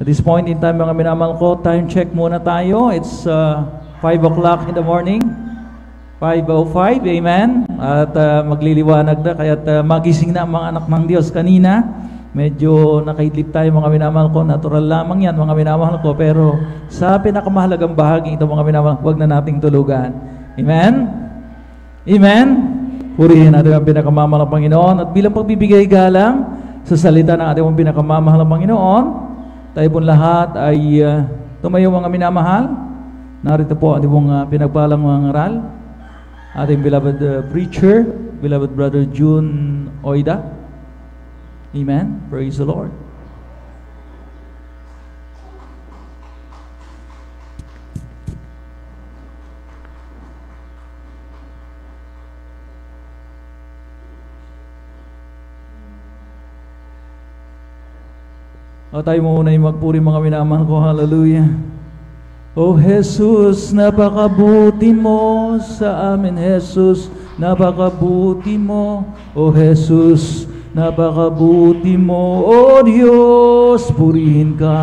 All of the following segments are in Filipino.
At this point in time, mga minamahal ko, time check muna tayo. It's uh, 5 o'clock in the morning. 5.05, amen. At uh, magliliwanag na, kaya't uh, magising na ang mga anak ng Diyos kanina. Medyo nakaidlip tayo mga minamahal ko. Natural lamang yan mga minamahal ko. Pero sa pinakamahalagang bahagi ito mga minamahal, huwag na nating tulugan. Amen? Amen? Purihin natin ang pinakamamahal ng Panginoon. At bilang pagbibigay galang sa salita ng ating pinakamamahal ng Panginoon, tayo pong lahat ay uh, tumayo mga minamahal. Narito po ating pong uh, pinagpalang mga ngaral. Ating beloved uh, preacher, beloved brother June Oida. Amen. Praise the Lord. O tayo muna yung magpuri mga minamahal ko. Hallelujah. O Jesus, napakabuti mo sa amin, Jesus. Napakabuti mo, O Jesus. Napakabuti mo, O Diyos. Purihin ka.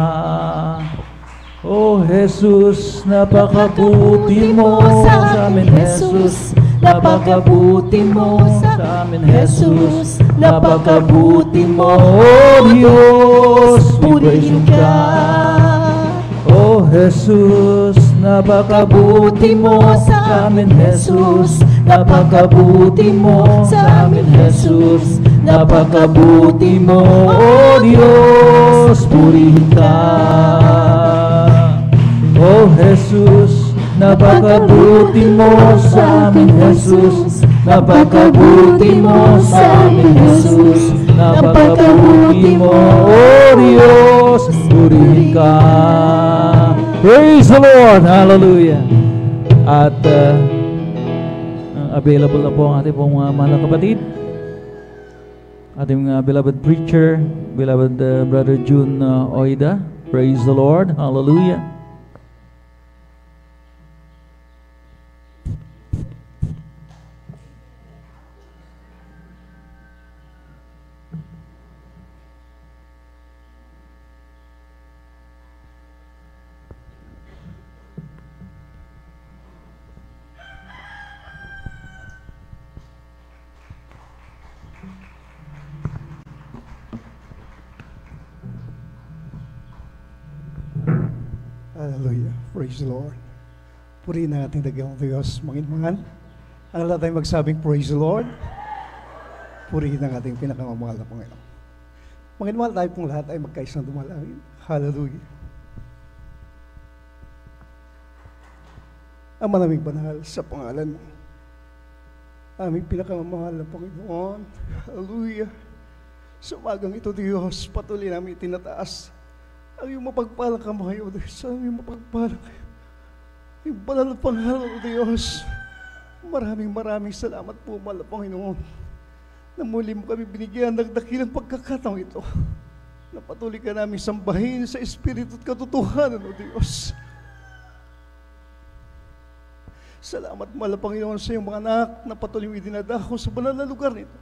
O Jesus, napakabuti mo sa amin, Jesus. Napakabuti mo sa amin, Jesus. Napakabuti mo, O Diyos. Purihin ka. O Jesus, napakabuti mo sa amin, Jesus. Napakabuti mo sa amin, Jesus. Napakabuti mo, O Diyos. Purihin ka. O Jesus, napakabuti mo sa amin, Jesus. Napakabuti mo sa amin, Jesus. Napakabuti mo, O Diyos. Purihin ka. Praise the Lord. Hallelujah. At uh, available na po ang ating pong uh, mahal kapatid. Ating uh, beloved preacher, beloved uh, brother June uh, Oida. Praise the Lord. Hallelujah. Hallelujah. Praise the Lord. Purihin ang ating dagang Diyos, Panginoon. Ang lahat tayo magsabing, Praise the Lord. Purihin ang ating pinakamamahal na Panginoon. Panginoon, tayo pong lahat ay magkaisang dumalangin. Hallelujah. Ang maraming banal sa pangalan mo. Aming pinakamamahal na Panginoon. Hallelujah. Sa umagang ito, Diyos, patuloy namin itinataas ang iyong mapagpalang kamay, O Diyos. Ang iyong mapagpalang yung banal na pangalan, O Diyos. Maraming maraming salamat po, mahal Panginoon. Na muli mo kami binigyan ng dakilang pagkakataong ito. Na patuloy ka namin sambahin sa Espiritu at katotohanan, O Diyos. Salamat, mahal Panginoon, sa iyong mga anak na patuloy mo idinadako sa banal na lugar nito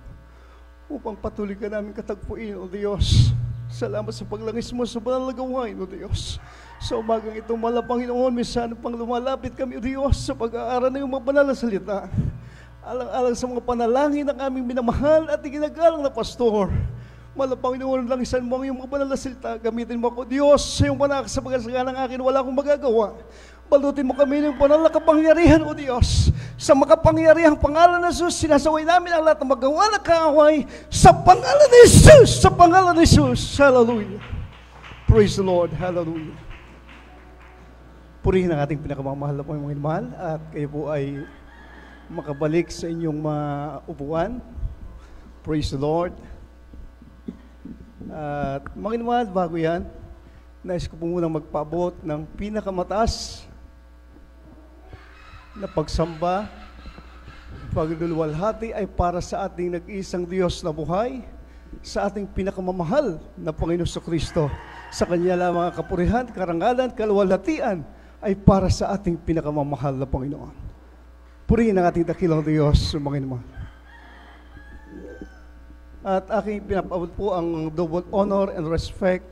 upang patuloy ka namin katagpuin, O Diyos. Salamat sa paglangis mo sa banal na gawain, O Diyos. Sa umagang ito, mahal na Panginoon, minsan pang lumalapit kami, O Diyos, sa pag-aaral ng iyong mga banal na salita. Alang-alang sa mga panalangin ng aming minamahal at iginagalang na pastor. Mahal na Panginoon, langisan mo ang iyong mga banal na salita. Gamitin mo ako, Diyos, sa iyong manak sa pagkasaga ng akin, wala akong magagawa. Balutin mo kami ng banal na kapangyarihan, O Diyos. Sa makapangyarihang pangalan ng Jesus, sinasaway namin ang lahat ng magawa na kaaway sa pangalan ni Jesus! Sa pangalan ni Jesus! Hallelujah! Praise the Lord! Hallelujah! Purihin ang ating pinakamamahal na Panginoon mahal at kayo po ay makabalik sa inyong mga upuan. Praise the Lord! At mga mahal, bago yan, nais ko po munang magpabot ng pinakamataas na pagsamba, pagluluwalhati ay para sa ating nag-isang Diyos na buhay, sa ating pinakamamahal na Panginoon Kristo. Sa Kanya lamang ang kapurihan, karangalan, kaluwalhatian ay para sa ating pinakamamahal na Panginoon. Purihin ang ating dakilang Diyos, Panginoon. At aking pinapabot po ang double honor and respect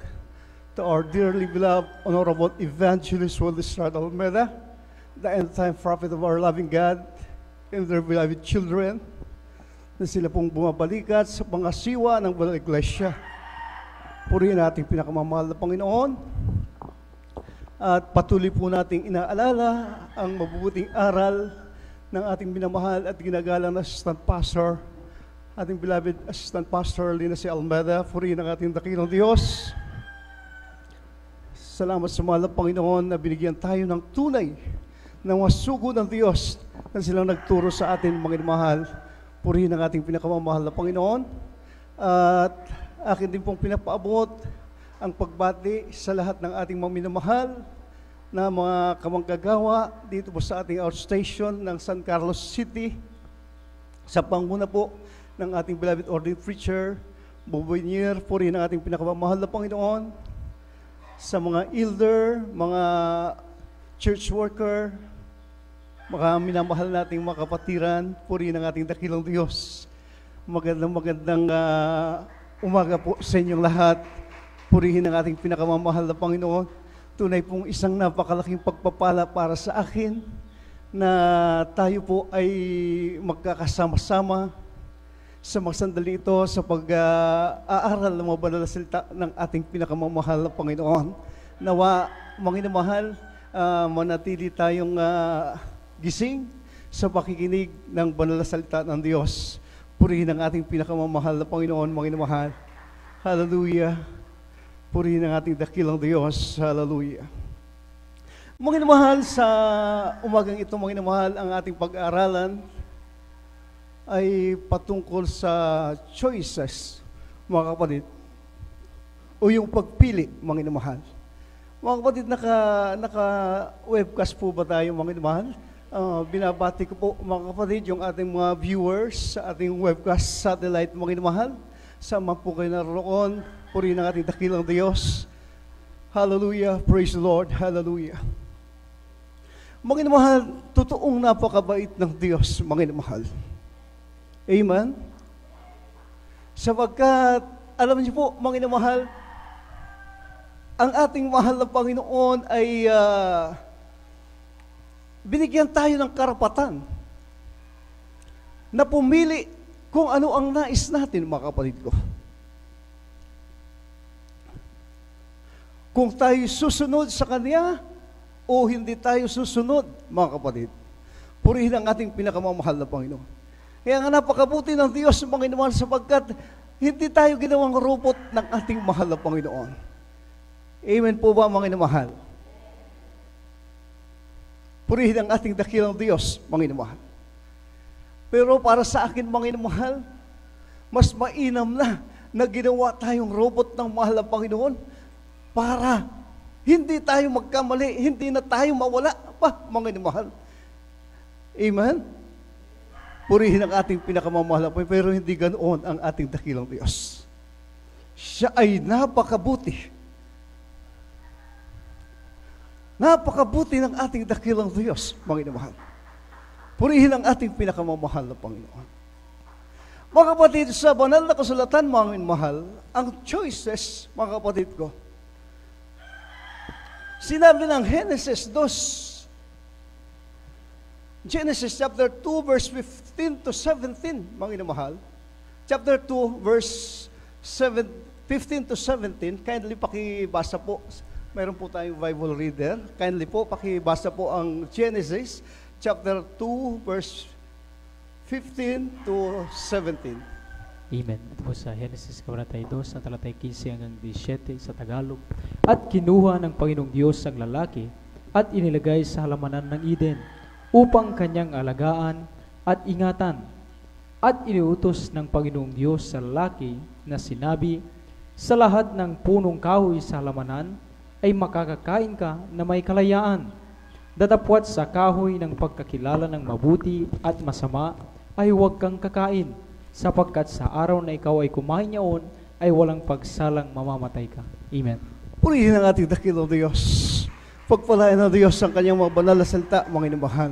to our dearly beloved Honorable Evangelist Willistrad Almeida, the end-time prophet of our loving God, and their beloved children, na sila pong bumabalikat sa pangasiwa ng Banal Iglesia. Purihin natin pinakamamahal na Panginoon, at patuloy po nating inaalala ang mabubuting aral ng ating minamahal at ginagalang na Assistant Pastor, ating beloved Assistant Pastor Lina si Almeida, purihin ang ating dakilang Diyos. Salamat sa mahal na Panginoon na binigyan tayo ng tunay ng masugo ng Diyos na silang nagturo sa atin, mga mahal. Purihin ang ating pinakamamahal na Panginoon. At akin din pong pinapaabot ang pagbati sa lahat ng ating mga minamahal na mga kamanggagawa dito po sa ating outstation ng San Carlos City. Sa panguna po ng ating beloved ordained preacher, Boboy Nier, purihin ang ating pinakamamahal na Panginoon sa mga elder, mga church worker, mga minamahal nating mga kapatiran, purihin ang ating dakilang Diyos. Magandang magandang ah, umaga po sa inyong lahat. Purihin ang ating pinakamamahal na Panginoon. Tunay pong isang napakalaking pagpapala para sa akin na tayo po ay magkakasama-sama sa mga sandali ito sa pag-aaral ng mga banal na salita ng ating pinakamamahal na Panginoon. Nawa, mga mahal, uh, manatili tayong ah, gising sa pakikinig ng banal na salita ng Diyos. Purihin ang ating pinakamamahal na Panginoon, mga mahal. Hallelujah. Purihin ang ating dakilang Diyos. Hallelujah. Mga mahal, sa umagang ito, mga mahal, ang ating pag-aaralan ay patungkol sa choices, mga kapatid, o yung pagpili, mga inamahal. Mga kapatid, naka, naka webcast po ba tayo, mga inamahal? Uh, binabati ko po, mga kapatid, yung ating mga viewers sa ating webcast satellite, mga inamahal. Sama po kayo naroon, puri ng ating dakilang Diyos. Hallelujah, praise the Lord, hallelujah. Mga inamahal, totoong napakabait ng Diyos, mga inamahal. Amen? Sapagkat, alam niyo po, mga inamahal, ang ating mahal na Panginoon ay uh, binigyan tayo ng karapatan na pumili kung ano ang nais natin, mga kapatid ko. Kung tayo susunod sa Kanya o hindi tayo susunod, mga kapatid. Purihin ang ating pinakamamahal na Panginoon. Kaya nga napakabuti ng Diyos, Panginoon, sapagkat hindi tayo ginawang robot ng ating mahal na Panginoon. Amen po ba, mga mahal? Purihin ang ating dakilang Diyos, mga mahal. Pero para sa akin, mga mahal, mas mainam na na ginawa tayong robot ng mahal na Panginoon para hindi tayo magkamali, hindi na tayo mawala pa, mga mahal. Amen? Purihin ang ating pinakamamahal pero hindi ganoon ang ating dakilang Diyos. Siya ay napakabuti. Napakabuti ng ating dakilang Diyos, inamahal. Purihin ang ating pinakamamahal na Panginoon. Mga kapatid, sa banal na kasulatan, mga mahal, ang choices, mga kapatid ko, sinabi ng Genesis 2, Genesis chapter 2 verse 15 to 17, mga inamahal. Chapter 2 verse 7, 15 to 17, kindly pakibasa po. Meron po tayong Bible reader. Kindly po pakibasa po ang Genesis chapter 2 verse 15 to 17. Amen. Ito po sa Genesis Kabanatay 2, sa talatay 15 hanggang 17 sa Tagalog. At kinuha ng Panginoong Diyos ang lalaki at inilagay sa halamanan ng Eden upang kanyang alagaan at ingatan. At iniutos ng Panginoong Diyos sa lalaki na sinabi, Sa lahat ng punong kahoy sa halamanan ay makakakain ka na may kalayaan. Datapwat sa kahoy ng pagkakilala ng mabuti at masama ay huwag kang kakain, sapagkat sa araw na ikaw ay kumain niyaon, ay walang pagsalang mamamatay ka. Amen. Purihin ang ating dakilang Diyos. Pagpalain ng Diyos ang kanyang mga banal na salita, mga inamahal.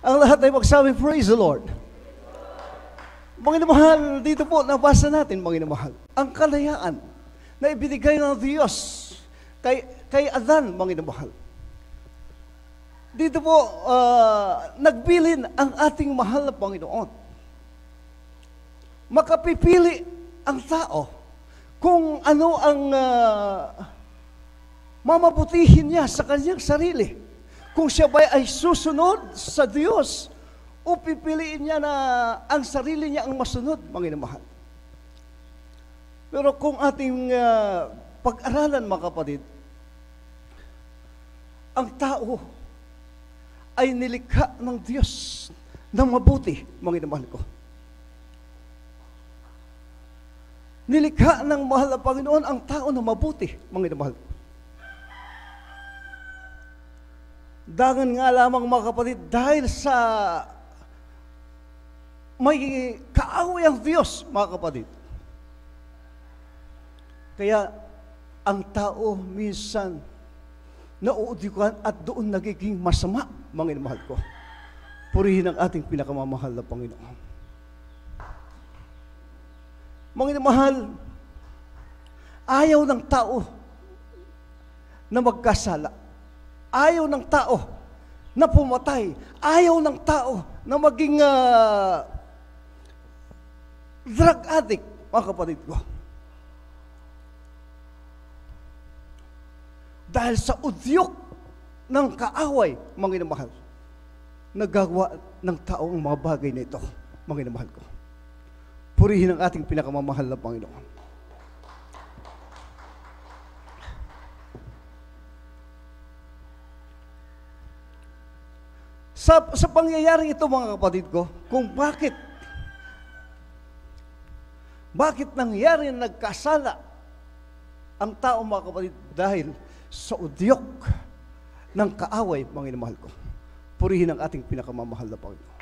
Ang lahat ay magsabi, Praise the Lord. Mga inamahal, dito po, nabasa natin, mga inamahal, ang kalayaan na ibinigay ng Diyos kay, kay Adan, mga inamahal. Dito po, ah, nagbilin ang ating mahal na Panginoon. Makapipili ang tao kung ano ang ah, mamabutihin niya sa kanyang sarili. Kung siya ba ay susunod sa Diyos o pipiliin niya na ang sarili niya ang masunod, mga inamahal. Pero kung ating ah, pag-aralan, mga kapatid, ang tao ay nilikha ng Diyos ng mabuti, mga inamahal ko. Nilikha ng mahal na Panginoon ang tao na mabuti, mga inamahal ko. Dangan nga lamang mga kapatid, dahil sa may kaaway ang Diyos, mga kapatid. Kaya ang tao minsan nauudikuan at doon nagiging masama, mga inamahal ko. Purihin ang ating pinakamamahal na Panginoon. Mga inamahal, ayaw ng tao na magkasala. Ayaw ng tao na pumatay. Ayaw ng tao na maging ah, drug addict, mga kapatid ko. Dahil sa udyok ng kaaway, mga inamahal, nagagawa ng tao ang mga bagay na ito, mga inamahal ko. Purihin ang ating pinakamamahal na Panginoon. Sa, sa pangyayaring ito mga kapatid ko, kung bakit bakit nangyari na nagkasala ang tao mga kapatid dahil sa udyok ng kaaway, mga inamahal ko. Purihin ang ating pinakamamahal na Panginoon.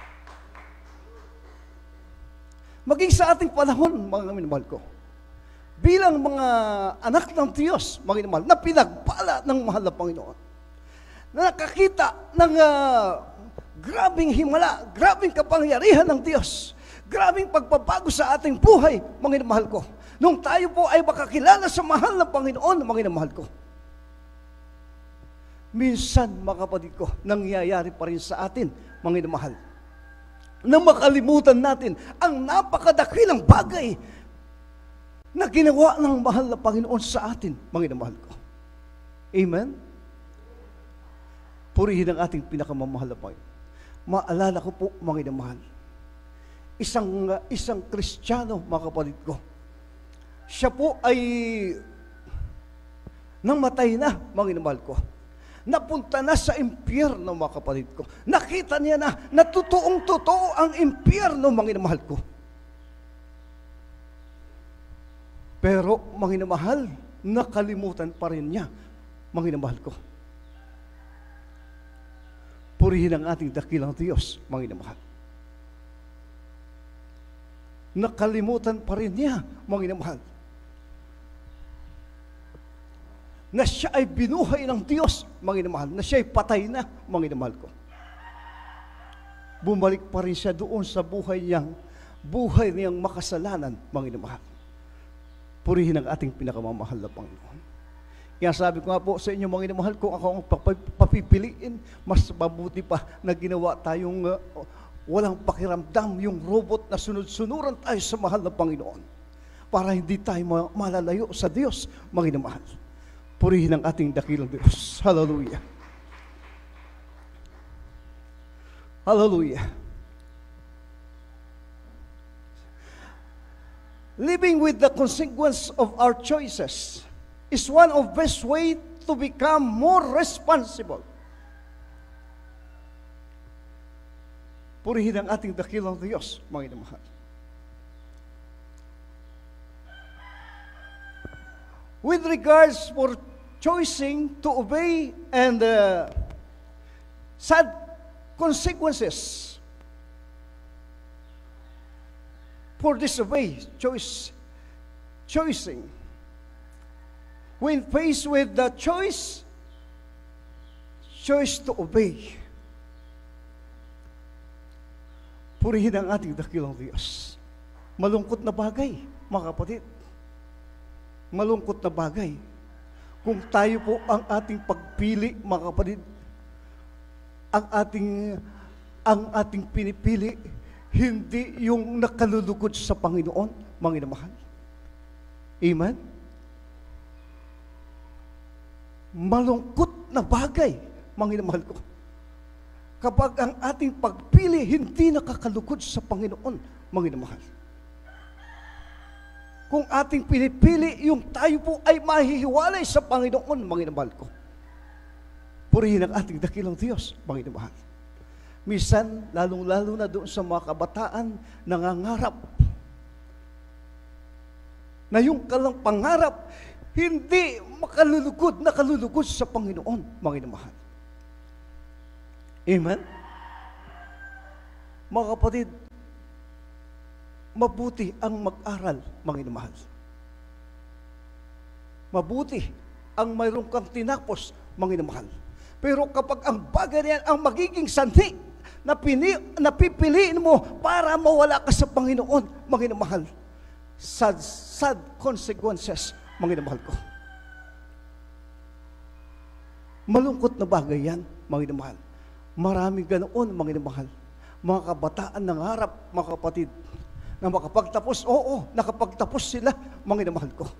Maging sa ating panahon, mga minamahal ko, bilang mga anak ng Diyos, mga minamahal, na pinagpala ng mahal na Panginoon, na nakakita ng ah, grabing himala, grabing kapangyarihan ng Diyos, grabing pagbabago sa ating buhay, mga minamahal ko. Nung tayo po ay makakilala sa mahal na Panginoon, mga minamahal ko, minsan, mga kapatid ko, nangyayari pa rin sa atin, mga minamahal, na makalimutan natin ang napakadakilang bagay na ginawa ng mahal na Panginoon sa atin, mga inamahal ko. Amen? Purihin ang ating pinakamamahal na Panginoon. Maalala ko po, mga inamahal, isang, uh, isang kristyano, mga kapatid ko, siya po ay nang matay na, mga inamahal ko napunta na sa impyerno, mga kapatid ko. Nakita niya na, na totoong totoo ang impyerno, mga inamahal ko. Pero, mga inamahal, nakalimutan pa rin niya, mga inamahal ko. Purihin ang ating dakilang Diyos, mga inamahal. Nakalimutan pa rin niya, mga inamahal na siya ay binuhay ng Diyos, mga inamahal, na siya ay patay na, mga inamahal ko. Bumalik pa rin siya doon sa buhay niyang, buhay niyang makasalanan, mga inamahal. Purihin ang ating pinakamamahal na Panginoon. Kaya sabi ko nga po sa inyo, mga inamahal, kung ako ang papipiliin, mas mabuti pa na ginawa tayong uh, walang pakiramdam, yung robot na sunod-sunuran tayo sa mahal na Panginoon para hindi tayo malalayo sa Diyos, mga inamahal. Purihin ang ating dakilang Diyos. Hallelujah. Hallelujah. Living with the consequence of our choices is one of best way to become more responsible. Purihin ang ating dakilang Diyos, mga inamahal. With regards for choosing to obey and uh, sad consequences for disobey, choice, choosing. When faced with the choice, choice to obey. Purihin ang ating dakilang Diyos. Malungkot na bagay, mga kapatid. Malungkot na bagay Kung tayo po ang ating pagpili, mga kapatid, ang ating ang ating pinipili, hindi yung nakalulugod sa Panginoon, mga inamahal. Amen? Malungkot na bagay, mga inamahal ko. Kapag ang ating pagpili hindi nakakalugod sa Panginoon, mga inamahal. Kung ating pinipili, yung tayo po ay mahihiwalay sa Panginoon, mga inamahal ko. Purihin ang ating dakilang Diyos, mga inamahal. Misan, lalong-lalo na doon sa mga kabataan, nangangarap na yung kalang pangarap, hindi makalulugod, nakalulugod sa Panginoon, mga inamahal. Amen? Mga kapatid, mabuti ang mag-aral, mga. Mabuti ang mayroong kang tinapos, mga. Pero kapag ang bagay na yan ang magiging sanhi na pini, napipiliin mo para mawala ka sa Panginoon, mga sad, sad consequences, mga ko. Malungkot na bagay yan, mga inamahal. Maraming ganoon, mga. Mga kabataan ng harap, mga kapatid, na makapagtapos, oo, nakapagtapos sila, mga inamahal ko.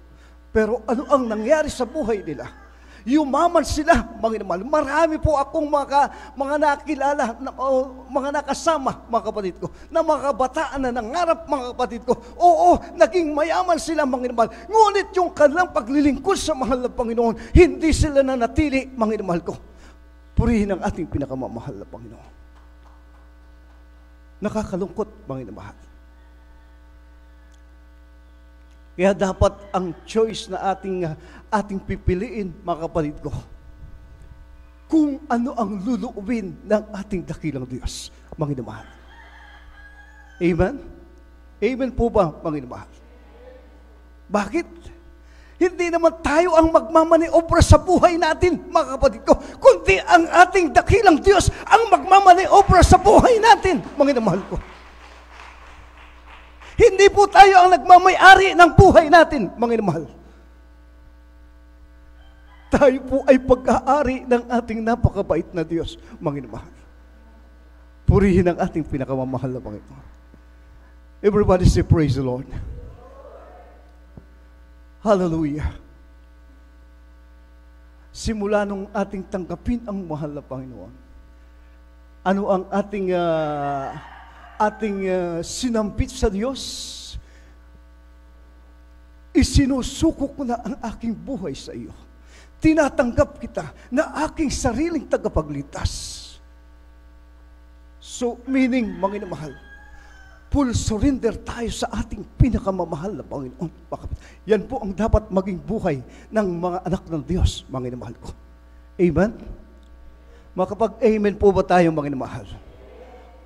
Pero ano ang nangyari sa buhay nila? Yumaman sila, mga inamahal. Marami po akong mga, mga nakilala, na, o, mga nakasama, mga kapatid ko, na mga kabataan na nangarap, mga kapatid ko. Oo, naging mayaman sila, mga inamahal. Ngunit yung kanilang paglilingkod sa mahal na Panginoon, hindi sila nanatili, mga inamahal ko. Purihin ang ating pinakamamahal na Panginoon. Nakakalungkot, mga inamahal. Kaya dapat ang choice na ating ating pipiliin, mga kapatid ko, kung ano ang luluubin ng ating dakilang Diyos, inamahal. Amen? Amen po ba, inamahal? Bakit? Hindi naman tayo ang magmamaniobra sa buhay natin, mga kapatid ko, kundi ang ating dakilang Diyos ang magmamaniobra sa buhay natin, inamahal ko. Hindi po tayo ang nagmamayari ng buhay natin, mga inamahal. Tayo po ay pag-aari ng ating napakabait na Diyos, mga inamahal. Purihin ang ating pinakamamahal na Panginoon. Everybody say, praise the Lord. Hallelujah. Simula nung ating tanggapin ang mahal na Panginoon, ano ang ating uh, ating uh, sinampit sa Diyos, isinusuko ko na ang aking buhay sa iyo. Tinatanggap kita na aking sariling tagapagligtas. So, meaning, mga mahal, full surrender tayo sa ating pinakamamahal na Panginoon. Yan po ang dapat maging buhay ng mga anak ng Diyos, mga mahal ko. Amen? Makapag-amen po ba tayo, mga mahal?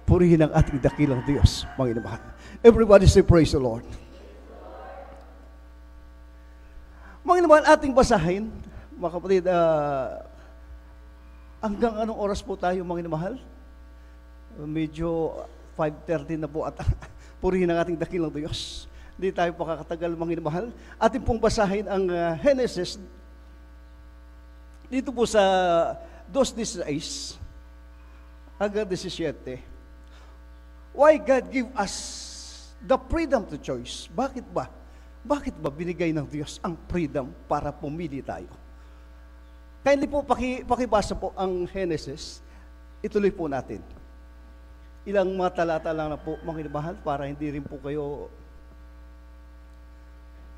Purihin ang ating dakilang Diyos, mahal. Everybody say, praise the Lord. Naman ating basahin, mga kapatid, uh, hanggang anong oras po tayo, mga mahal? Medyo 5.30 na po at purihin ang ating dakilang Diyos. Hindi tayo pakakatagal, mga mahal. Ating pong basahin ang uh, Genesis dito po sa 2.16 hanggang 17. Why God give us the freedom to choice? Bakit ba? Bakit ba binigay ng Diyos ang freedom para pumili tayo? Kindly po paki, pakibasa po ang Genesis. Ituloy po natin. Ilang mga talata lang na po, mga mahal, para hindi rin po kayo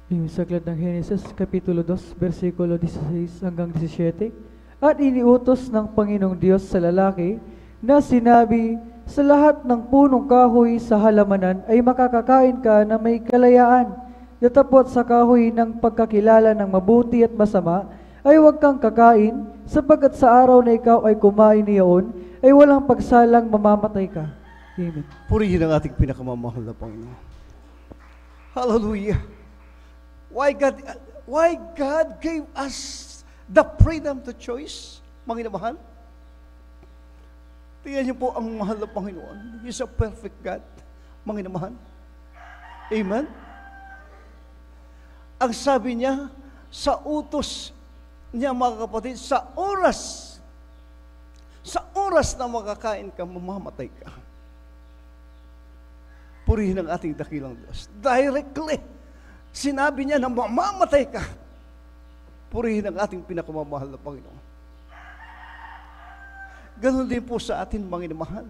Yung saklat ng Genesis, Kapitulo 2, versikulo 16 hanggang 17. At iniutos ng Panginoong Diyos sa lalaki na sinabi, sa lahat ng punong kahoy sa halamanan ay makakakain ka na may kalayaan. Datapot sa kahoy ng pagkakilala ng mabuti at masama, ay huwag kang kakain, sapagkat sa araw na ikaw ay kumain niyaon, ay walang pagsalang mamamatay ka. Amen. Purihin ang ating pinakamamahal na Panginoon. Hallelujah. Why God, why God gave us the freedom to choice, mga inamahal? Tingnan niyo po ang mahal na Panginoon. He's a perfect God, mga. Amen? Ang sabi niya, sa utos niya mga kapatid, sa oras, sa oras na makakain ka, mamamatay ka. Purihin ang ating dakilang Diyos. Directly, sinabi niya na mamamatay ka. Purihin ang ating pinakamamahal na Panginoon. Ganon din po sa atin, mga mahal.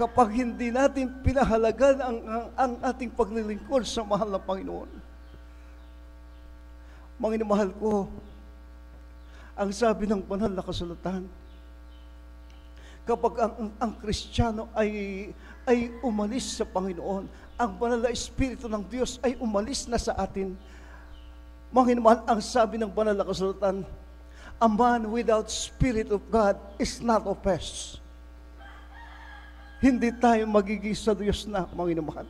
Kapag hindi natin pinahalagan ang, ang, ang ating paglilingkod sa mahal na Panginoon, mga mahal ko, ang sabi ng banal na kasulatan, kapag ang, ang, ang Kristiyano ay, ay umalis sa Panginoon, ang banal na Espiritu ng Diyos ay umalis na sa atin. Mga mahal, ang sabi ng banal na kasulatan, a man without Spirit of God is not of us. Hindi tayo magiging sa Diyos na, mga mahal.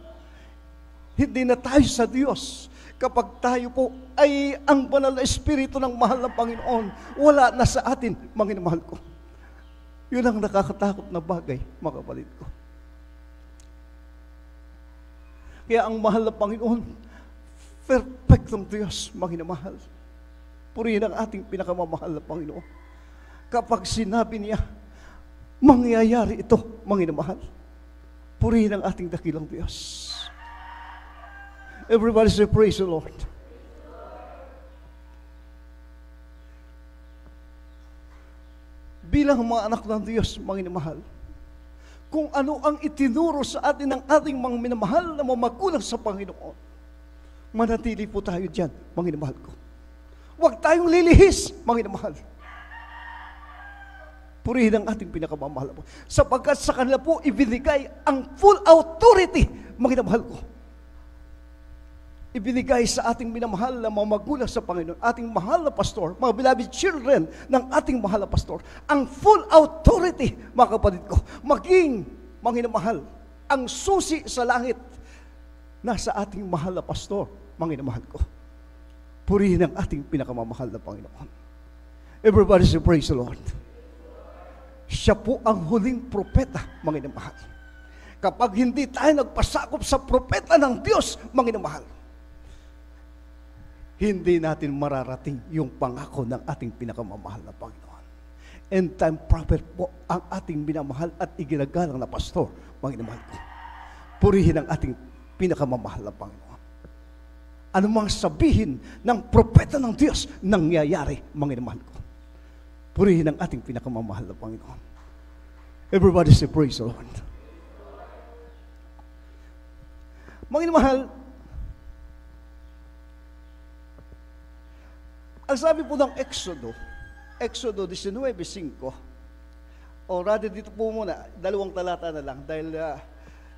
Hindi na tayo sa Diyos kapag tayo po ay ang banal na espiritu ng mahal ng Panginoon, wala na sa atin, mga mahal ko. Yun ang nakakatakot na bagay, mga kapatid ko. Kaya ang mahal ng Panginoon, perfectong Diyos, mga mahal. Purihin ang ating pinakamamahal na Panginoon. Kapag sinabi niya, mangyayari ito, mga mahal. Purihin ang ating dakilang Diyos. Everybody say, Praise the Lord. Bilang mga anak ng Diyos, mga minamahal, kung ano ang itinuro sa atin ng ating mga minamahal na mamagulang sa Panginoon, manatili po tayo dyan, minamahal ko. Huwag tayong lilihis, mga minamahal. Purihin ang ating pinakamamahal po. Sapagkat sa kanila po ibinigay ang full authority, mga minamahal ko ibinigay sa ating minamahal na mga magulang sa Panginoon, ating mahal na pastor, mga beloved children ng ating mahal na pastor, ang full authority, mga kapatid ko, maging mga minamahal, ang susi sa langit, nasa ating mahal na pastor, mga minamahal ko. Purihin ang ating pinakamamahal na Panginoon. Everybody say, praise the Lord. Siya po ang huling propeta, mga minamahal. Kapag hindi tayo nagpasakop sa propeta ng Diyos, mga minamahal, hindi natin mararating yung pangako ng ating pinakamamahal na Panginoon. End time prophet po ang ating binamahal at iginagalang na pastor, mga inamahal ko. Purihin ang ating pinakamamahal na Panginoon. Ano mang sabihin ng propeta ng Diyos, nangyayari, mga inamahal ko. Purihin ang ating pinakamamahal na Panginoon. Everybody say, praise the Lord. Mga inamahal, Ang sabi po ng Exodo, Exodo 19.5, o rather dito po muna, dalawang talata na lang, dahil uh,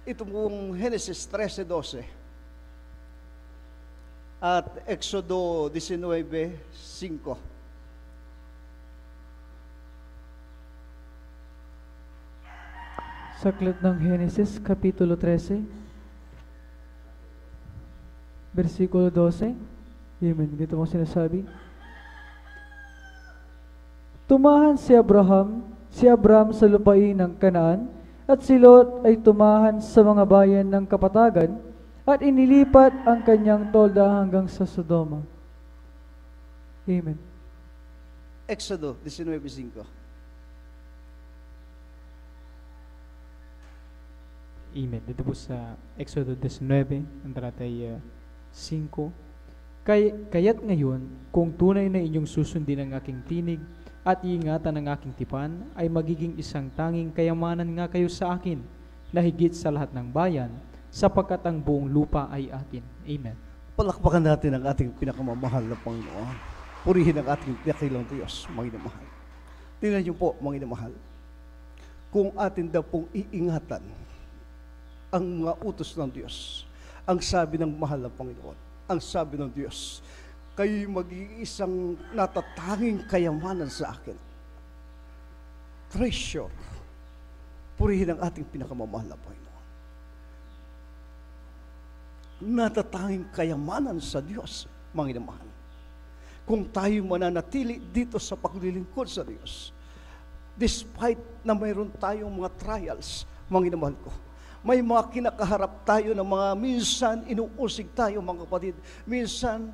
ito pong Genesis 13.12 at Exodo 19.5. Saklat ng Genesis, Kapitulo 13, versikulo 12. Amen. Dito mo sinasabi. Tumahan si Abraham, si Abraham sa lupain ng Kanaan, at si Lot ay tumahan sa mga bayan ng kapatagan, at inilipat ang kanyang tolda hanggang sa Sodoma. Amen. Exodo 19.5 Amen. Dito po sa Exodo 19, ang talatay uh, 5. Kay, kaya't ngayon, kung tunay na inyong susundin ang aking tinig, at iingatan ng aking tipan ay magiging isang tanging kayamanan nga kayo sa akin na higit sa lahat ng bayan sapagkat ang buong lupa ay akin. Amen. Palakpakan natin ang ating pinakamamahal na Panginoon. Purihin ang ating dakilang Diyos, mga inamahal. Tingnan niyo po, mga inamahal, kung atin daw pong iingatan ang mga utos ng Diyos, ang sabi ng mahal na Panginoon, ang sabi ng Diyos, kayo'y mag-iisang natatanging kayamanan sa akin. Treasure. Purihin ang ating pinakamamahal na Panginoon. Natatanging kayamanan sa Diyos, mga inamahan. Kung tayo mananatili dito sa paglilingkod sa Diyos, despite na mayroon tayong mga trials, mga inamahal ko, may mga kinakaharap tayo ng mga minsan inuusig tayo mga kapatid. Minsan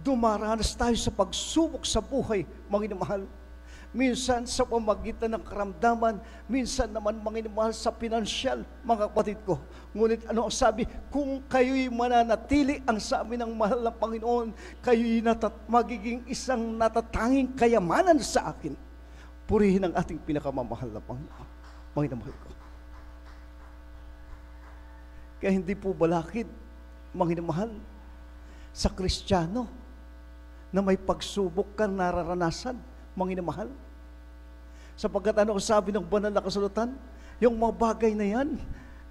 dumaranas tayo sa pagsubok sa buhay, mga mahal. Minsan sa pamagitan ng karamdaman, minsan naman mga mahal sa pinansyal, mga kapatid ko. Ngunit ano ang sabi? Kung kayo'y mananatili ang sabi ng mahal na Panginoon, kayo'y natat- magiging isang natatanging kayamanan sa akin. Purihin ang ating pinakamamahal na Panginoon. Mga mahal ko. Kaya hindi po balakid, mga mahal, sa Kristiyano na may pagsubok kang nararanasan, mga mahal. Sapagkat ano sabi ng banal na kasulatan, yung mga bagay na yan,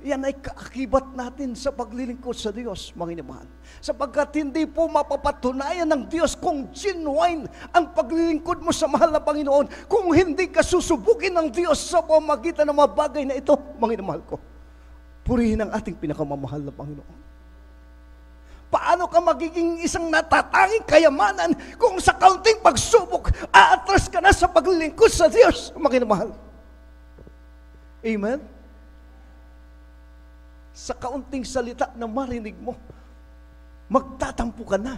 yan ay kaakibat natin sa paglilingkod sa Diyos, mga inamahal. Sapagkat hindi po mapapatunayan ng Diyos kung genuine ang paglilingkod mo sa mahal na Panginoon kung hindi ka susubukin ng Diyos sa pamagitan ng mga bagay na ito, mga inamahal ko. Purihin ang ating pinakamamahal na Panginoon. Paano ka magiging isang natatanging kayamanan kung sa kaunting pagsubok, sa paglilingkod sa Diyos, mga inamahal? Amen? sa kaunting salita na marinig mo, magtatampo ka na.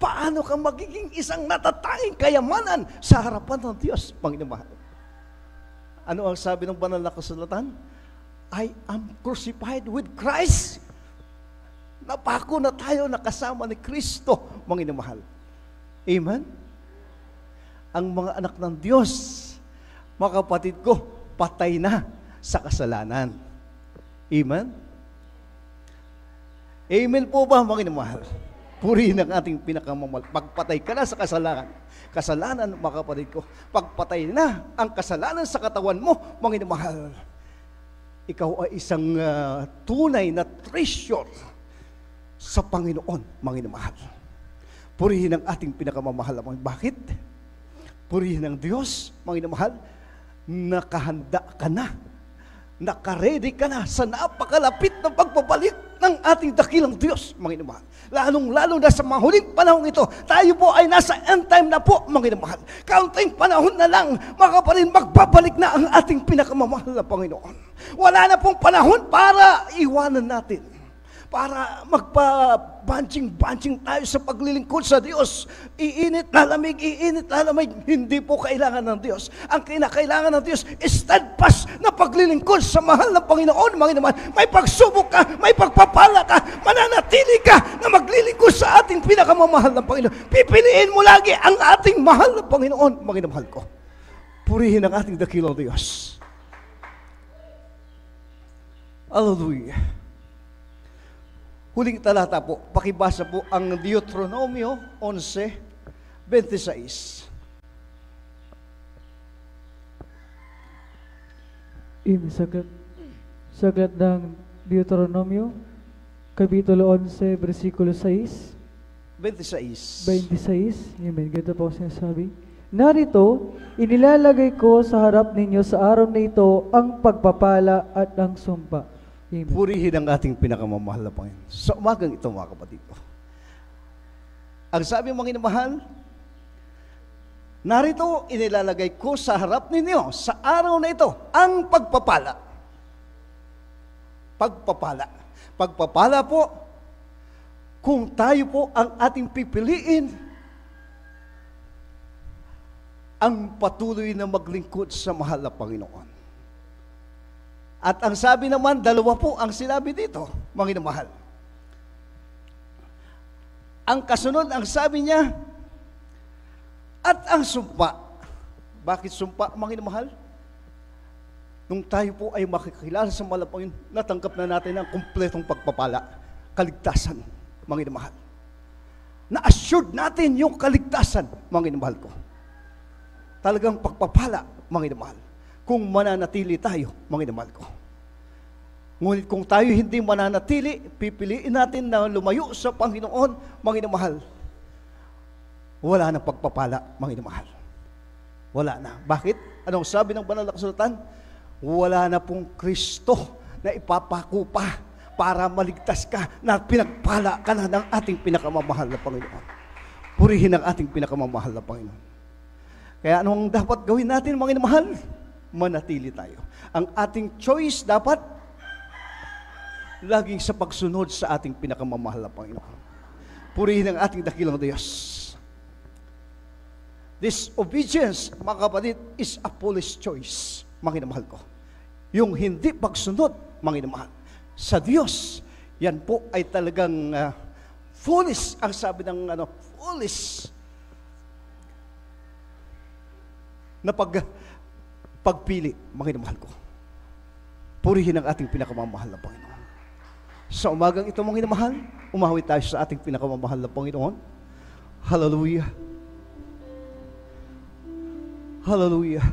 Paano ka magiging isang natatanging kayamanan sa harapan ng Diyos, Panginoon? Ano ang sabi ng banal na kasulatan? I am crucified with Christ. Napako na tayo nakasama ni Kristo, mga mahal. Amen? Ang mga anak ng Diyos, mga kapatid ko, patay na sa kasalanan. Amen? Amen po ba, mga mahal? Purihin ang ating pinakamamahal. Pagpatay ka na sa kasalanan. Kasalanan, mga kapatid ko. Pagpatay na ang kasalanan sa katawan mo, mga mahal. Ikaw ay isang uh, tunay na treasure sa Panginoon, mga mahal. Purihin ang ating pinakamamahal. Bakit? Purihin ang Diyos, mga mahal. Nakahanda ka na nakaredy ka na sa napakalapit ng pagbabalik ng ating dakilang Diyos, mga inamahal. Lalong-lalo na sa mahuling panahon ito, tayo po ay nasa end time na po, mga inamahal. Kaunting panahon na lang, mga kapatid, magbabalik na ang ating pinakamamahal na Panginoon. Wala na pong panahon para iwanan natin para magpa-bunching-bunching tayo sa paglilingkod sa Diyos. Iinit, lalamig, iinit, lalamig. Hindi po kailangan ng Diyos. Ang kinakailangan ng Diyos is steadfast na paglilingkod sa mahal ng Panginoon, mga naman. May pagsubok ka, may pagpapala ka, mananatili ka na maglilingkod sa ating pinakamamahal ng Panginoon. Pipiliin mo lagi ang ating mahal ng Panginoon, mga mahal ko. Purihin ang ating dakilang Diyos. Hallelujah. Huling talata po, pakibasa po ang Deuteronomio 11, 26. Im, sagat, sagat ng Deuteronomio, Kapitulo 11, versikulo 6. 26. 26. Amen. Ganito po sinasabi. Narito, inilalagay ko sa harap ninyo sa araw na ito ang pagpapala at ang sumpa Amen. Purihin ang ating pinakamamahal na Panginoon. Sa umagang ito, mga kapatid ko. Ang sabi mga inamahal, narito inilalagay ko sa harap ninyo sa araw na ito ang pagpapala. Pagpapala. Pagpapala po, kung tayo po ang ating pipiliin, ang patuloy na maglingkod sa mahal na Panginoon. At ang sabi naman, dalawa po ang sinabi dito, mga inamahal. Ang kasunod, ang sabi niya, at ang sumpa. Bakit sumpa, mga inamahal? Nung tayo po ay makikilala sa malapangin, natanggap na natin ang kumpletong pagpapala, kaligtasan, mga inamahal. Na-assured natin yung kaligtasan, mga inamahal ko. Talagang pagpapala, mga inamahal kung mananatili tayo, mga ko. Ngunit kung tayo hindi mananatili, pipiliin natin na lumayo sa Panginoon, mga inamahal. Wala nang pagpapala, mga inamahal. Wala na. Bakit? Anong sabi ng banal na kasulatan? Wala na pong Kristo na ipapako pa para maligtas ka na pinagpala ka na ng ating pinakamamahal na Panginoon. Purihin ang ating pinakamamahal na Panginoon. Kaya anong dapat gawin natin, mga inamahal? Manatili tayo. Ang ating choice dapat laging sa pagsunod sa ating pinakamamahal na Panginoon. Purihin ang ating dakilang Diyos. This obedience, mga kapatid, is a foolish choice, mga kinamahal ko. Yung hindi pagsunod, mga kinamahal, sa Diyos, yan po ay talagang ah, foolish, ang sabi ng ano, foolish na pag, pagpili, mga kinamahal ko. Purihin ang ating pinakamamahal na Panginoon. Sa umagang ito, mga kinamahal, umawi tayo sa ating pinakamamahal na Panginoon. Hallelujah. Hallelujah.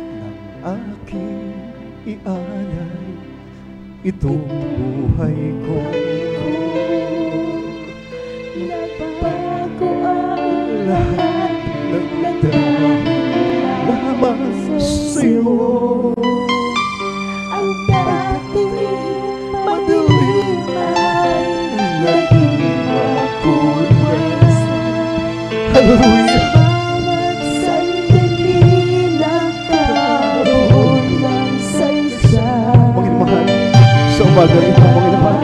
Nang aking ialay itong buhay ko. Lamang sa'yo. Ang dating madilim ay naging makulwas Hallelujah. Sa umaga ito, Panginoon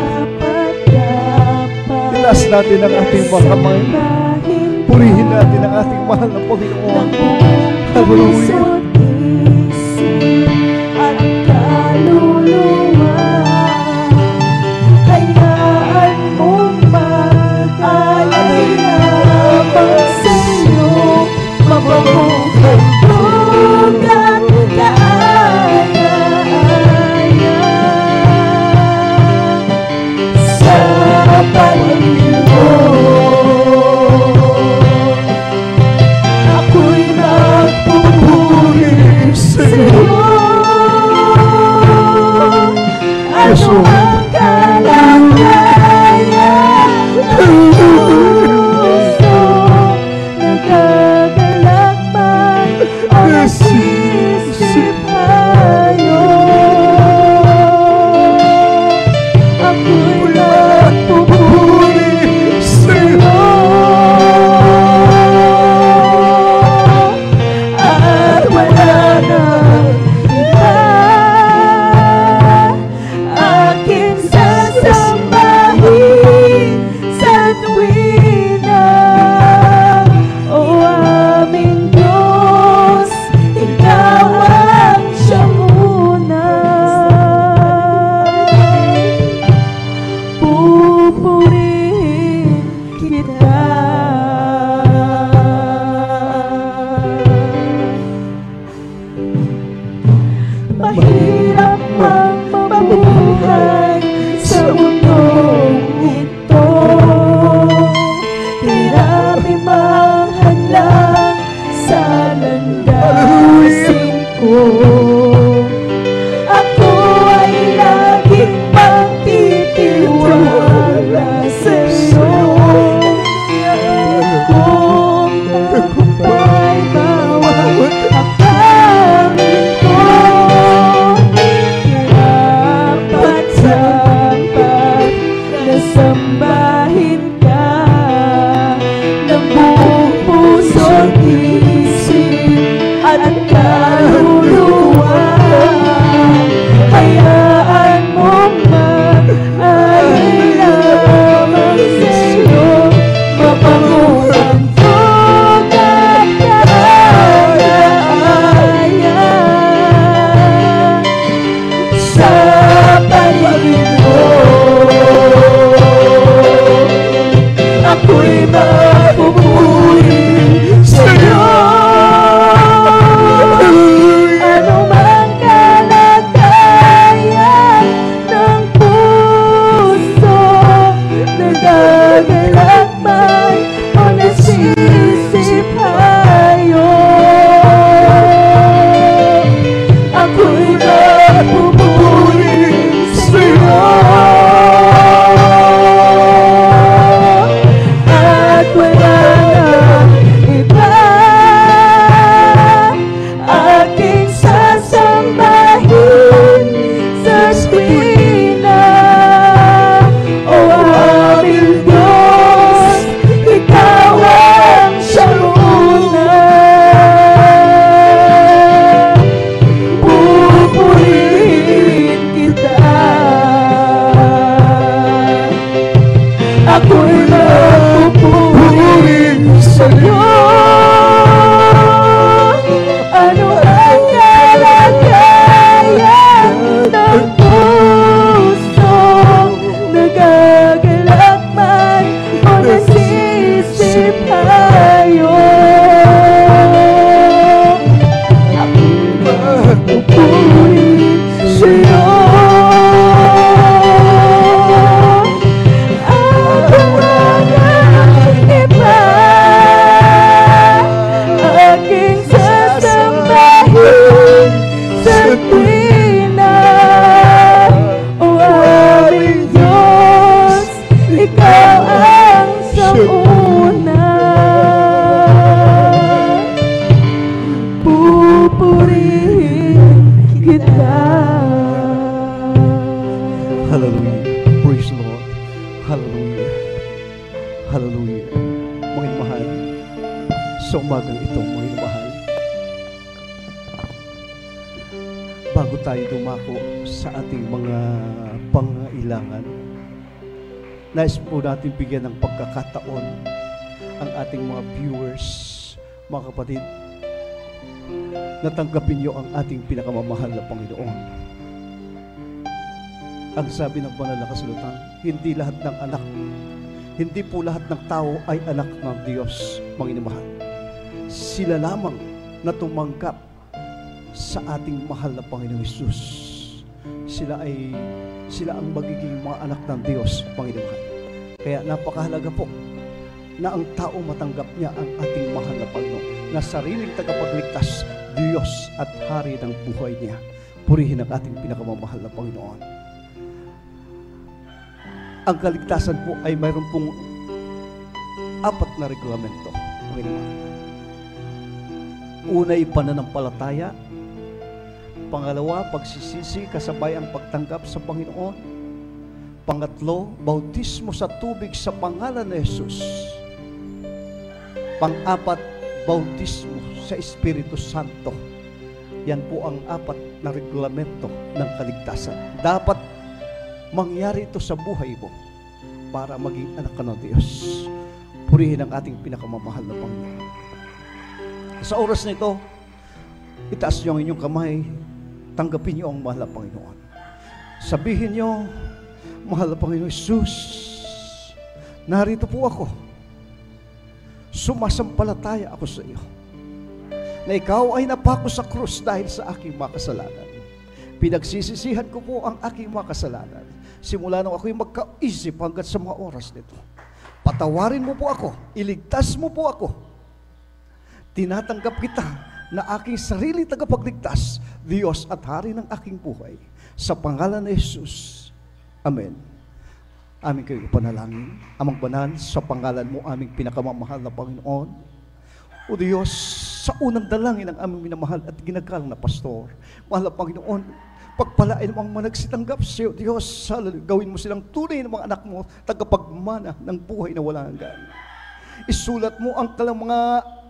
Ilas natin ang ating mga kamay. Purihin natin ang ating mahal na Panginoon. Hallelujah. Natin bigyan ng pagkakataon ang ating mga viewers, mga kapatid, natanggapin niyo ang ating pinakamamahal na Panginoon. Ang sabi ng banal na kasulatan, hindi lahat ng anak, hindi po lahat ng tao ay anak ng Diyos, inamahal. Sila lamang na tumanggap sa ating mahal na Panginoong Isus. Sila ay sila ang magiging mga anak ng Diyos, Panginoon. Kaya napakahalaga po na ang tao matanggap niya ang ating mahal na Panginoon na sariling tagapagligtas, Diyos at Hari ng buhay niya. Purihin ang ating pinakamamahal na Panginoon. Ang kaligtasan po ay mayroon pong apat na reglamento. Okay naman. Unay, pananampalataya. Pangalawa, pagsisisi kasabay ang pagtanggap sa Panginoon. Pangatlo, bautismo sa tubig sa pangalan ni Jesus. Pang-apat, bautismo sa Espiritu Santo. Yan po ang apat na reglamento ng kaligtasan. Dapat mangyari ito sa buhay mo para maging anak ka ng Diyos. Purihin ang ating pinakamamahal na Panginoon. Sa oras na ito, itaas niyo ang inyong kamay, tanggapin niyo ang mahal na Panginoon. Sabihin niyo, mahal na Panginoon Jesus, narito po ako. Sumasampalataya ako sa iyo na ikaw ay napako sa krus dahil sa aking mga kasalanan. Pinagsisisihan ko po ang aking mga kasalanan. Simula nung ako'y magkaisip hanggat sa mga oras nito. Patawarin mo po ako. Iligtas mo po ako. Tinatanggap kita na aking sarili tagapagligtas, Diyos at Hari ng aking buhay. Sa pangalan ni Jesus. Amen. Aming kayo panalangin. Amang banal, sa pangalan mo aming pinakamamahal na Panginoon. O Diyos, sa unang dalangin ng aming minamahal at ginagalang na pastor, mahal na Panginoon, pagpalain mo ang mga nagsitanggap sa iyo, Diyos, hallelujah, gawin mo silang tunay ng mga anak mo, tagapagmana ng buhay na walang hanggan. Isulat mo ang kalang mga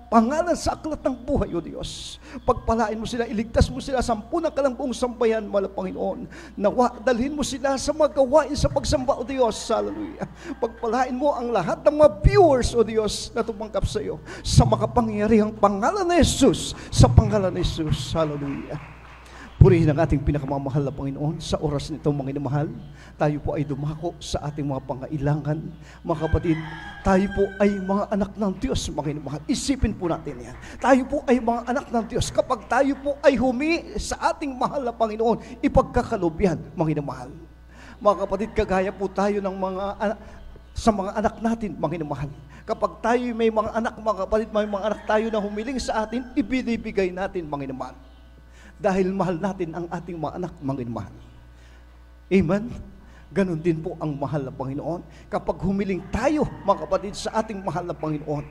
pangalan sa aklat ng buhay, O Diyos. Pagpalain mo sila, iligtas mo sila sa ampunan ka ng buong sambayan, mahal na Panginoon. Nawa, dalhin mo sila sa mga gawain sa pagsamba, O Diyos. Hallelujah. Pagpalain mo ang lahat ng mga viewers, O Diyos, na tumangkap sa iyo. Sa makapangyarihang pangalan ni Jesus. Sa pangalan ni Jesus. Hallelujah. Purihin ang ating pinakamamahal na Panginoon sa oras nito, mga inamahal. Tayo po ay dumako sa ating mga pangailangan. Mga kapatid, tayo po ay mga anak ng Diyos, mga inamahal. Isipin po natin yan. Tayo po ay mga anak ng Diyos. Kapag tayo po ay humi sa ating mahal na Panginoon, ipagkakalob yan, mga inamahal. Mga kapatid, kagaya po tayo ng mga sa mga anak natin, mga inamahal. Kapag tayo may mga anak, mga kapatid, may mga anak tayo na humiling sa atin, ibinibigay natin, mga inamahal dahil mahal natin ang ating mga anak, mga mahal. Amen? Ganon din po ang mahal na Panginoon. Kapag humiling tayo, mga kapatid, sa ating mahal na Panginoon,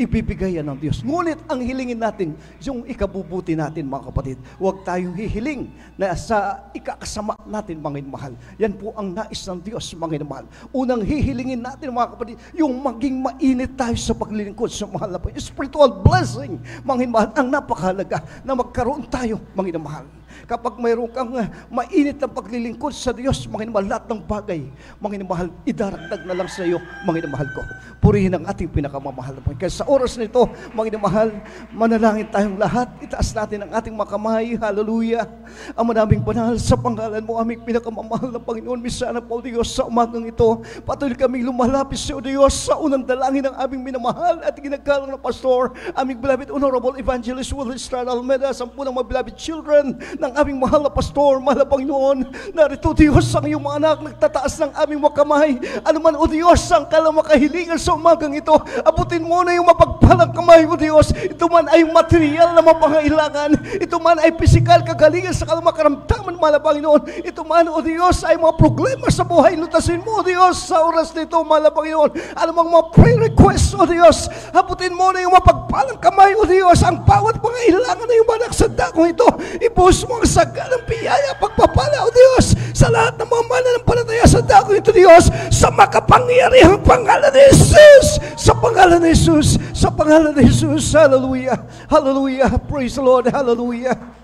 ibibigay yan ng Diyos. Ngunit ang hilingin natin, yung ikabubuti natin, mga kapatid. Huwag tayong hihiling na sa ikakasama natin, mga mahal. Yan po ang nais ng Diyos, mga mahal. Unang hihilingin natin, mga kapatid, yung maging mainit tayo sa paglilingkod sa mahal na Panginoon. Spiritual blessing, mga mahal, ang napakahalaga na magkaroon tayo, mga mahal. Kapag mayroon kang uh, mainit na paglilingkod sa Diyos, mga inamahal, lahat ng bagay, mga inamahal, idaragdag na lang sa iyo, mga inamahal ko. Purihin ang ating pinakamamahal. Kaya sa oras nito, mga inamahal, manalangin tayong lahat. Itaas natin ang ating makamay. Hallelujah. Ang manaming banal sa pangalan mo, aming pinakamamahal na Panginoon. Misana po, Diyos, sa umagang ito. Patuloy kaming lumalapit sa iyo, Diyos, sa unang dalangin ng aming minamahal at ginagalang na pastor, aming beloved Honorable Evangelist Will Estrada Almeida, sampu ng mga beloved children ng aming mahal na pastor, mahal na Panginoon. Narito, Diyos, ang iyong mga anak, nagtataas ng aming makamay. Ano man, O Diyos, ang kalang makahilingan sa umagang ito, abutin mo na yung mapagpalang kamay, O Diyos. Ito man ay material na mapangailangan. Ito man ay physical kagalingan sa kalang makaramdaman, mahal na Panginoon. Ito man, O Diyos, ay mga problema sa buhay. Lutasin mo, O Diyos, sa oras nito, mahal na Panginoon. Ano mang mga prayer requests, O Diyos, abutin mo na yung mapagpalang kamay, O Diyos, ang bawat pangailangan na yung manak sa dakong ito. Ibuhos mo ang sagalang biyaya, pagpapala, O Diyos, sa lahat ng mga mananampalataya sa dakong ito, Diyos, sa makapangyarihang pangalan ni Jesus, sa pangalan ni Jesus, sa pangalan ni Jesus, hallelujah, hallelujah, praise the Lord, hallelujah.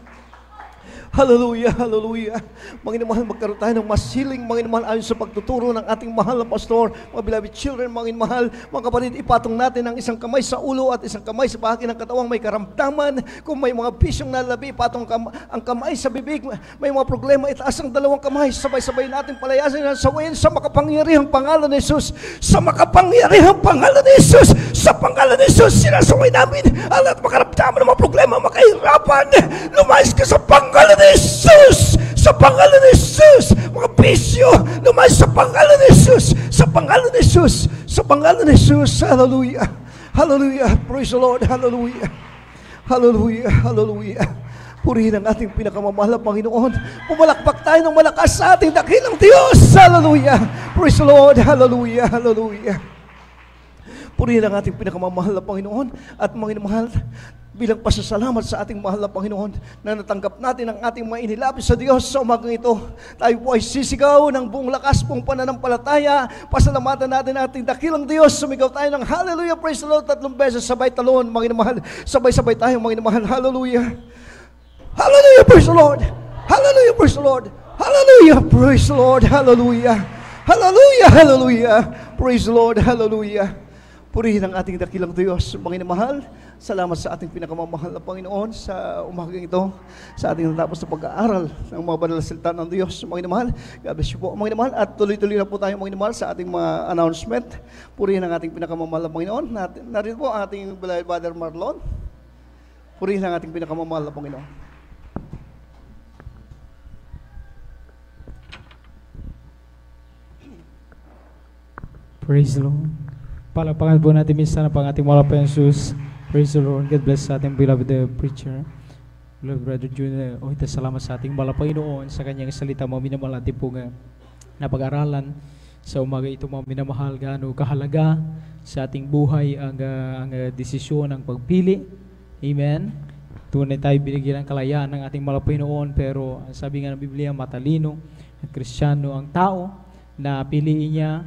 Hallelujah, hallelujah. Mga mahal, magkaroon tayo ng masiling, mga mahal, ayon sa pagtuturo ng ating mahal na pastor, mga beloved children, mga mahal, mga kapatid, ipatong natin ang isang kamay sa ulo at isang kamay sa bahagi ng katawang may karamdaman. Kung may mga bisyong nalabi, ipatong kam- ang kamay sa bibig, may mga problema, itaas ang dalawang kamay, sabay-sabay natin palayasin ang sawayin sa makapangyarihang pangalan ni Jesus, sa makapangyarihang pangalan ni Jesus, sa pangalan ni Jesus, sinasaway namin ang lahat makaramdaman ng mga problema, makahirapan, lumayas ka sa pangalan ni Jesus! Sa pangalan ni Jesus! Mga bisyo, lumayas sa pangalan ni Jesus! Sa pangalan ni Jesus! Sa pangalan ni Jesus! Hallelujah! Hallelujah! Praise the Lord! Hallelujah! Hallelujah! Hallelujah! Purihin ang ating pinakamamahal na Panginoon. Pumalakpak tayo ng malakas sa ating dakilang Diyos. Hallelujah! Praise the Lord! Hallelujah! Hallelujah! Purihin ang ating pinakamamahal na Panginoon at mga bilang pasasalamat sa ating mahal na Panginoon na natanggap natin ang ating mga inilapis sa Diyos sa umagang ito. Tayo po ay sisigaw ng buong lakas pong pananampalataya. Pasalamatan natin ang ating dakilang Diyos. Sumigaw tayo ng Hallelujah, praise the Lord, tatlong beses sabay talon, mga mahal. Sabay-sabay tayo, mga mahal. Hallelujah. Hallelujah, praise the Lord. Hallelujah, praise the Lord. Hallelujah, praise the Lord. Hallelujah. Hallelujah, hallelujah. Praise the Lord, hallelujah. Purihin ang ating dakilang Diyos. Mga mahal, salamat sa ating pinakamamahal na Panginoon sa umagang ito, sa ating natapos na pag-aaral ng mga banal na salita ng Diyos. Mga mahal, God bless you po. Mga mahal, at tuloy-tuloy na po tayo mga mahal sa ating mga announcement. Purihin ang ating pinakamamahal na Panginoon. Natin, narito po ang ating Brother Marlon. Purihin ang ating pinakamamahal na Panginoon. Praise the Lord. Palakpakan po natin minsan ang ating mga pensus. Praise the Lord. God bless sa ating beloved uh, preacher. Beloved Brother Junior, oh, ito salamat sa ating bala Panginoon sa kanyang salita mga minamahal ating po nga napag-aralan sa umaga ito mga minamahal gaano kahalaga sa ating buhay ang, uh, ang uh, desisyon ng pagpili. Amen. Tunay tayo binigyan ng kalayaan ng ating malapinoon pero ang sabi nga ng Biblia matalino at kristyano ang tao na piliin niya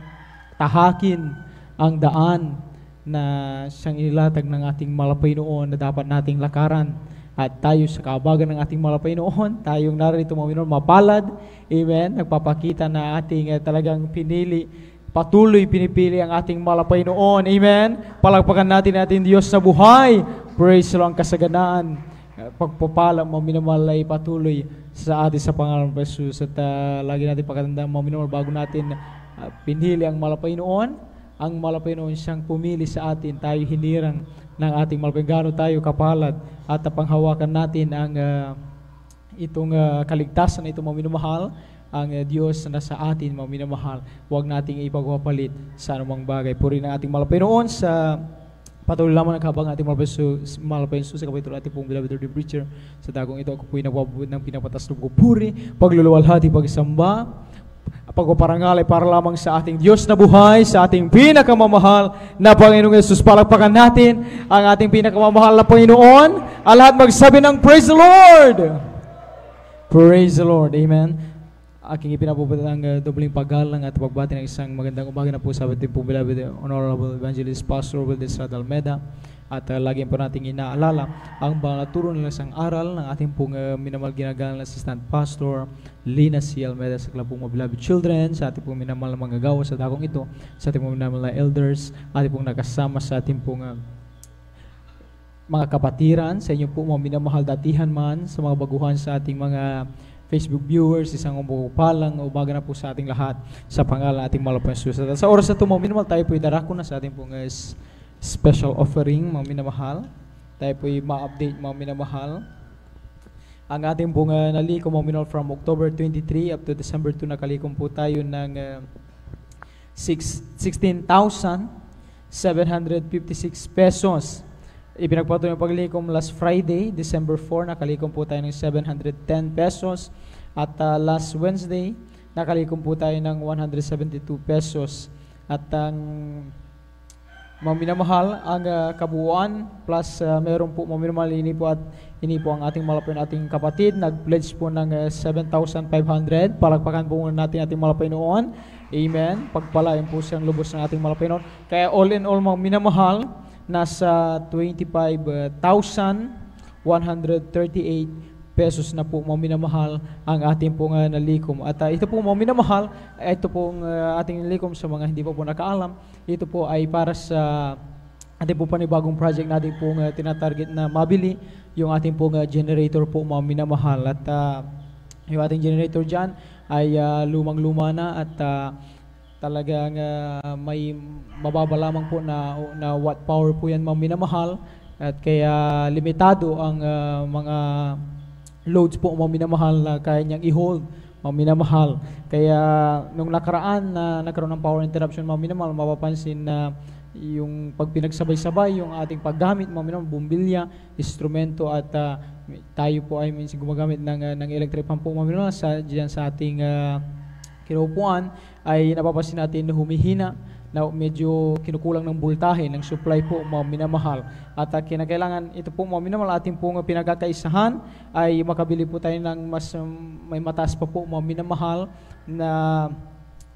tahakin ang daan na siyang inilatag ng ating malapay noon na dapat nating lakaran. At tayo sa kabagan ng ating malapay noon, tayong narito mga mapalad. Amen. Nagpapakita na ating uh, talagang pinili, patuloy pinipili ang ating malapay noon. Amen. Palagpakan natin ating Diyos sa buhay. Praise lang kasaganaan. Uh, pagpapala mo minamalay patuloy sa atin sa pangalan ng Jesus. At uh, lagi natin pagkatandaan mga minamal bago natin uh, pinili ang malapay noon ang malapay noon siyang pumili sa atin, tayo hinirang ng ating malapay. Gano tayo kapalad at panghawakan natin ang uh, itong uh, kaligtasan na ito maminamahal, ang uh, Diyos na sa atin maminamahal. Huwag nating ipagpapalit sa anumang bagay. Puri ng ating malapay noon sa Patuloy lamang ng habang ating malapay sa kapitulo ating pong beloved the preacher. Sa dagong ito ako po'y nagwabuod ng pinapatas ng puri, pagluluwalhati, pagsamba, pagpaparangal ay para lamang sa ating Diyos na buhay, sa ating pinakamamahal na Panginoong Yesus. Palagpakan natin ang ating pinakamamahal na Panginoon. Ang magsabi ng Praise the Lord! Praise the Lord. Amen. Aking ipinapupunta ang uh, dobling paggalang at pagbati ng isang magandang umaga na po sa ating po Honorable Evangelist Pastor Wildes Radalmeda At uh, lagi po nating inaalala ang mga turo nila sa aral ng ating pong uh, minamahal ginagalang na Assistant Pastor Lina C. Almeida sa pong Beloved Children, sa ating pong minamahal na mga gawa sa dakong ito, sa ating pong minamahal na elders, ating pong nakasama sa ating pong uh, mga kapatiran, sa inyo po mga minamahal datihan man, sa mga baguhan sa ating mga Facebook viewers, isang umupalang umaga na po sa ating lahat sa pangalan ating malapang Jesus. At sa oras na ito, mga minimal, tayo po idarako na sa ating pong uh, special offering, mga minamahal. Tayo po ma-update, mga minamahal. Ang ating pong uh, nalikom, mga minimal, from October 23 up to December 2, nakalikom po tayo ng uh, six- 16,756 pesos. Ipinagpatuloy yung paglikom last Friday, December 4, nakalikom po tayo ng 710 pesos. At uh, last Wednesday, nakalikom po tayo ng 172 pesos. At ang mga minamahal, ang uh, kabuuan plus uh, meron po mga minamahal ini po at ini po ang ating malapay ating kapatid. Nag-pledge po ng uh, 7,500. Palakpakan po muna natin ating malapay noon. Amen. Pagpalain po siyang lubos ng ating malapay noon. Kaya all in all mga minamahal, nasa 25,138 pesos na po mga minamahal ang ating pong uh, nalikom. At uh, ito po mga minamahal, ito pong uh, ating nalikom sa mga hindi pa po nakaalam, ito po ay para sa ating po panibagong project natin pong uh, tinatarget na mabili, yung ating pong uh, generator po mga minamahal. At uh, yung ating generator dyan ay uh, lumang-luma na at uh, talagang uh, may mababa lamang po na, na watt power po yan mga minamahal at kaya limitado ang uh, mga loads po mga minamahal na kaya niyang i-hold. Minamahal. Kaya nung nakaraan na nagkaroon ng power interruption minamahal, mapapansin na yung pag pinagsabay-sabay yung ating paggamit minamahal, bumbilya, instrumento at uh, tayo po ay minsan gumagamit ng, uh, ng electric pump po minamahal. Sa, dyan sa ating uh, kinupuan ay napapansin natin na humihina na medyo kinukulang ng voltahe ng supply po mga minamahal. At uh, kinakailangan ito po mga minamahal ating pong pinagkakaisahan ay makabili po tayo ng mas um, may mataas pa po mga minamahal na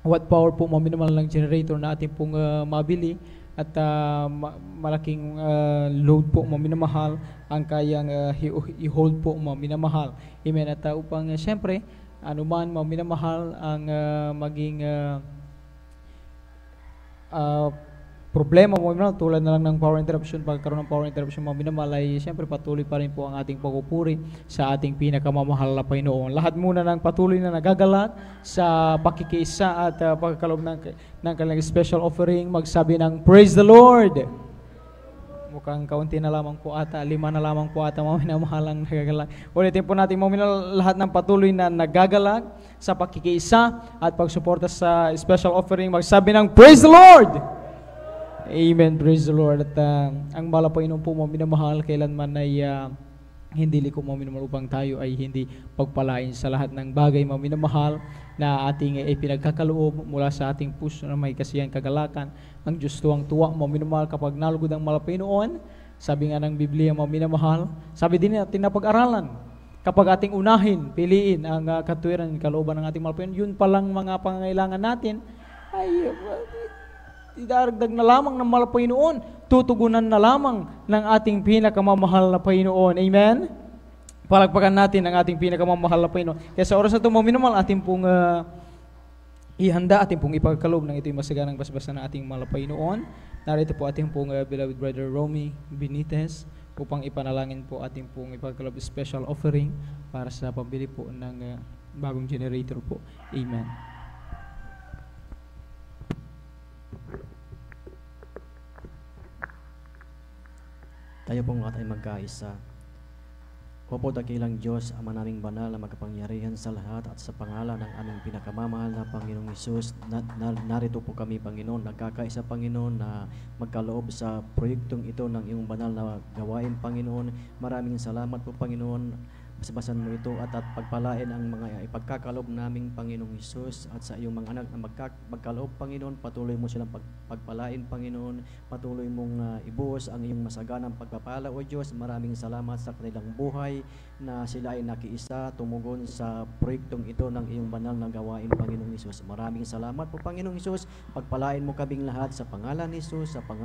watt power po mga minamahal ng generator na ating pong uh, mabili at uh, ma- malaking uh, load po mga minamahal ang kayang uh, i-hold po mga minamahal. Amen. At uh, upang uh, siyempre anuman mga minamahal ang uh, maging uh, uh, problema mo minamahal tulad na lang ng power interruption pagkaroon ng power interruption mga minamahal ay siyempre patuloy pa rin po ang ating pagpupuri sa ating pinakamamahal na Panginoon. Lahat muna ng patuloy na nagagalak sa pakikiisa at uh, pagkakalob ng, ng kanilang special offering magsabi ng Praise the Lord! Mukhang kaunti na lamang po ata, lima na lamang po ata mga minamahalang nagagalak. Ulitin po natin mga lahat ng patuloy na nagagalak sa pakikiisa at pagsuporta sa special offering magsabi ng Praise the Lord! Amen. Praise the Lord. At uh, ang bala Panginoon po mga minamahal, kailanman ay uh, hindi liko mga minamahal upang tayo ay hindi pagpalain sa lahat ng bagay mga minamahal na ating uh, ipinagkakaloob mula sa ating puso na may kasiyan kagalakan. Ang Diyos tuwang tuwa mga minamahal kapag nalugod ang malapinoon. Sabi nga ng Biblia mga minamahal, sabi din natin na pag-aralan. Kapag ating unahin, piliin ang uh, katuwiran, kalooban ng ating malapinoon, yun palang mga pangangailangan natin ay uh, idaragdag na lamang ng mahal Panginoon, tutugunan na lamang ng ating pinakamamahal na Panginoon. Amen? Palagpakan natin ang ating pinakamamahal na Panginoon. Kaya sa oras na ito, mga minamahal, ating pong uh, ihanda, ating pong ipagkaloob ng ito'y masaganang basbasa ng ating Panginoon. Narito po ating pong uh, beloved brother Romy Benitez upang ipanalangin po ating pong ipagkaloob special offering para sa pambili po ng uh, bagong generator po. Amen. Tayo pong lahat ay magkaisa. Opo dakilang Diyos, Ama naming banal na magkapangyarihan sa lahat at sa pangalan ng aming pinakamamahal na Panginoong Isus, na, na, narito po kami Panginoon, nagkakaisa Panginoon na magkaloob sa proyektong ito ng iyong banal na gawain Panginoon. Maraming salamat po Panginoon Basabasan mo ito at, at pagpalain ang mga ipagkakalob naming Panginoong Isus at sa iyong mga anak na magka, magkaloob Panginoon, patuloy mo silang pag, pagpalain Panginoon, patuloy mong uh, ibuhos ang iyong masaganang pagpapala o Diyos. Maraming salamat sa kanilang buhay na sila ay nakiisa tumugon sa proyektong ito ng iyong banal na gawain Panginoong Isus. Maraming salamat po Panginoong Isus. Pagpalain mo kaming lahat sa pangalan ni Isus, sa pangalan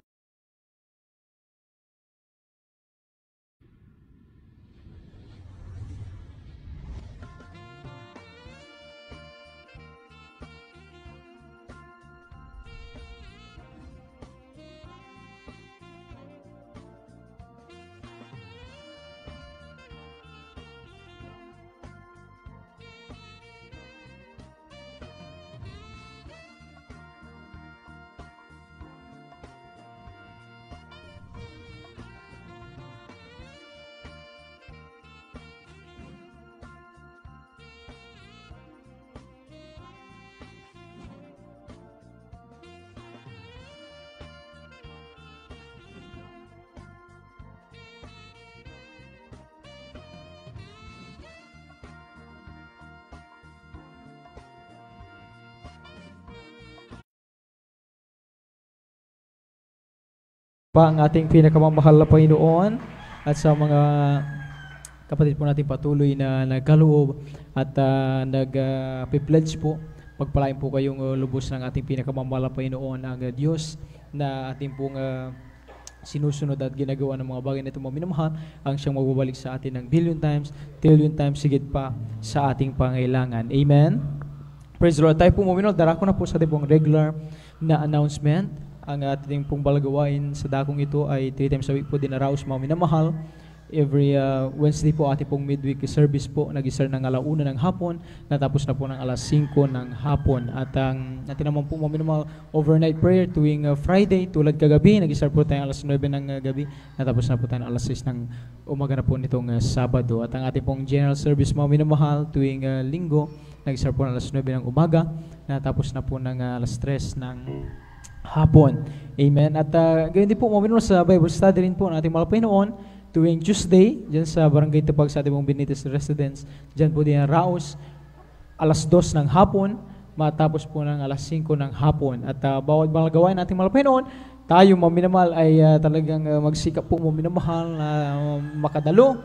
pa ang ating pinakamamahal na Panginoon at sa mga kapatid po natin patuloy na nagkaloob at uh, nag-pledge po. Pagpalain po kayong uh, lubos ng ating pinakamamahal na Panginoon ang uh, Diyos na ating pong uh, sinusunod at ginagawa ng mga bagay na ito minamahal ang siyang magbabalik sa atin ng billion times, trillion times, sigit pa sa ating pangailangan. Amen? Praise the Lord. Tayo po muminol. Darako na po sa ating regular na announcement. Ang ating pong balagawain sa dakong ito ay 3 times a week po din dinaraos mga minamahal. Every uh, Wednesday po ating pong midweek service po nag-start ng alauna ng hapon, natapos na po ng alas 5 ng hapon. At ang natin naman po mga minamahal overnight prayer tuwing uh, Friday tulad kagabi, nag-start po tayo alas 9 ng uh, gabi, natapos na po tayo ng alas 6 ng umaga na po nitong uh, Sabado. At ang ating pong general service mga minamahal tuwing uh, linggo, nag-start po ng alas 9 ng umaga, natapos na po ng uh, alas 3 ng hapon. Amen. At uh, ganyan din po, mga sa Bible study rin po ng ating malapay noon, tuwing Tuesday, dyan sa Barangay Tapag sa ating mong Benitez Residence, dyan po din ang Raos, alas 2 ng hapon, matapos po ng alas 5 ng hapon. At uh, bawat mga gawain nating malapay noon, tayo maminamal ay uh, talagang uh, magsikap po maminamahal na uh, makadalo,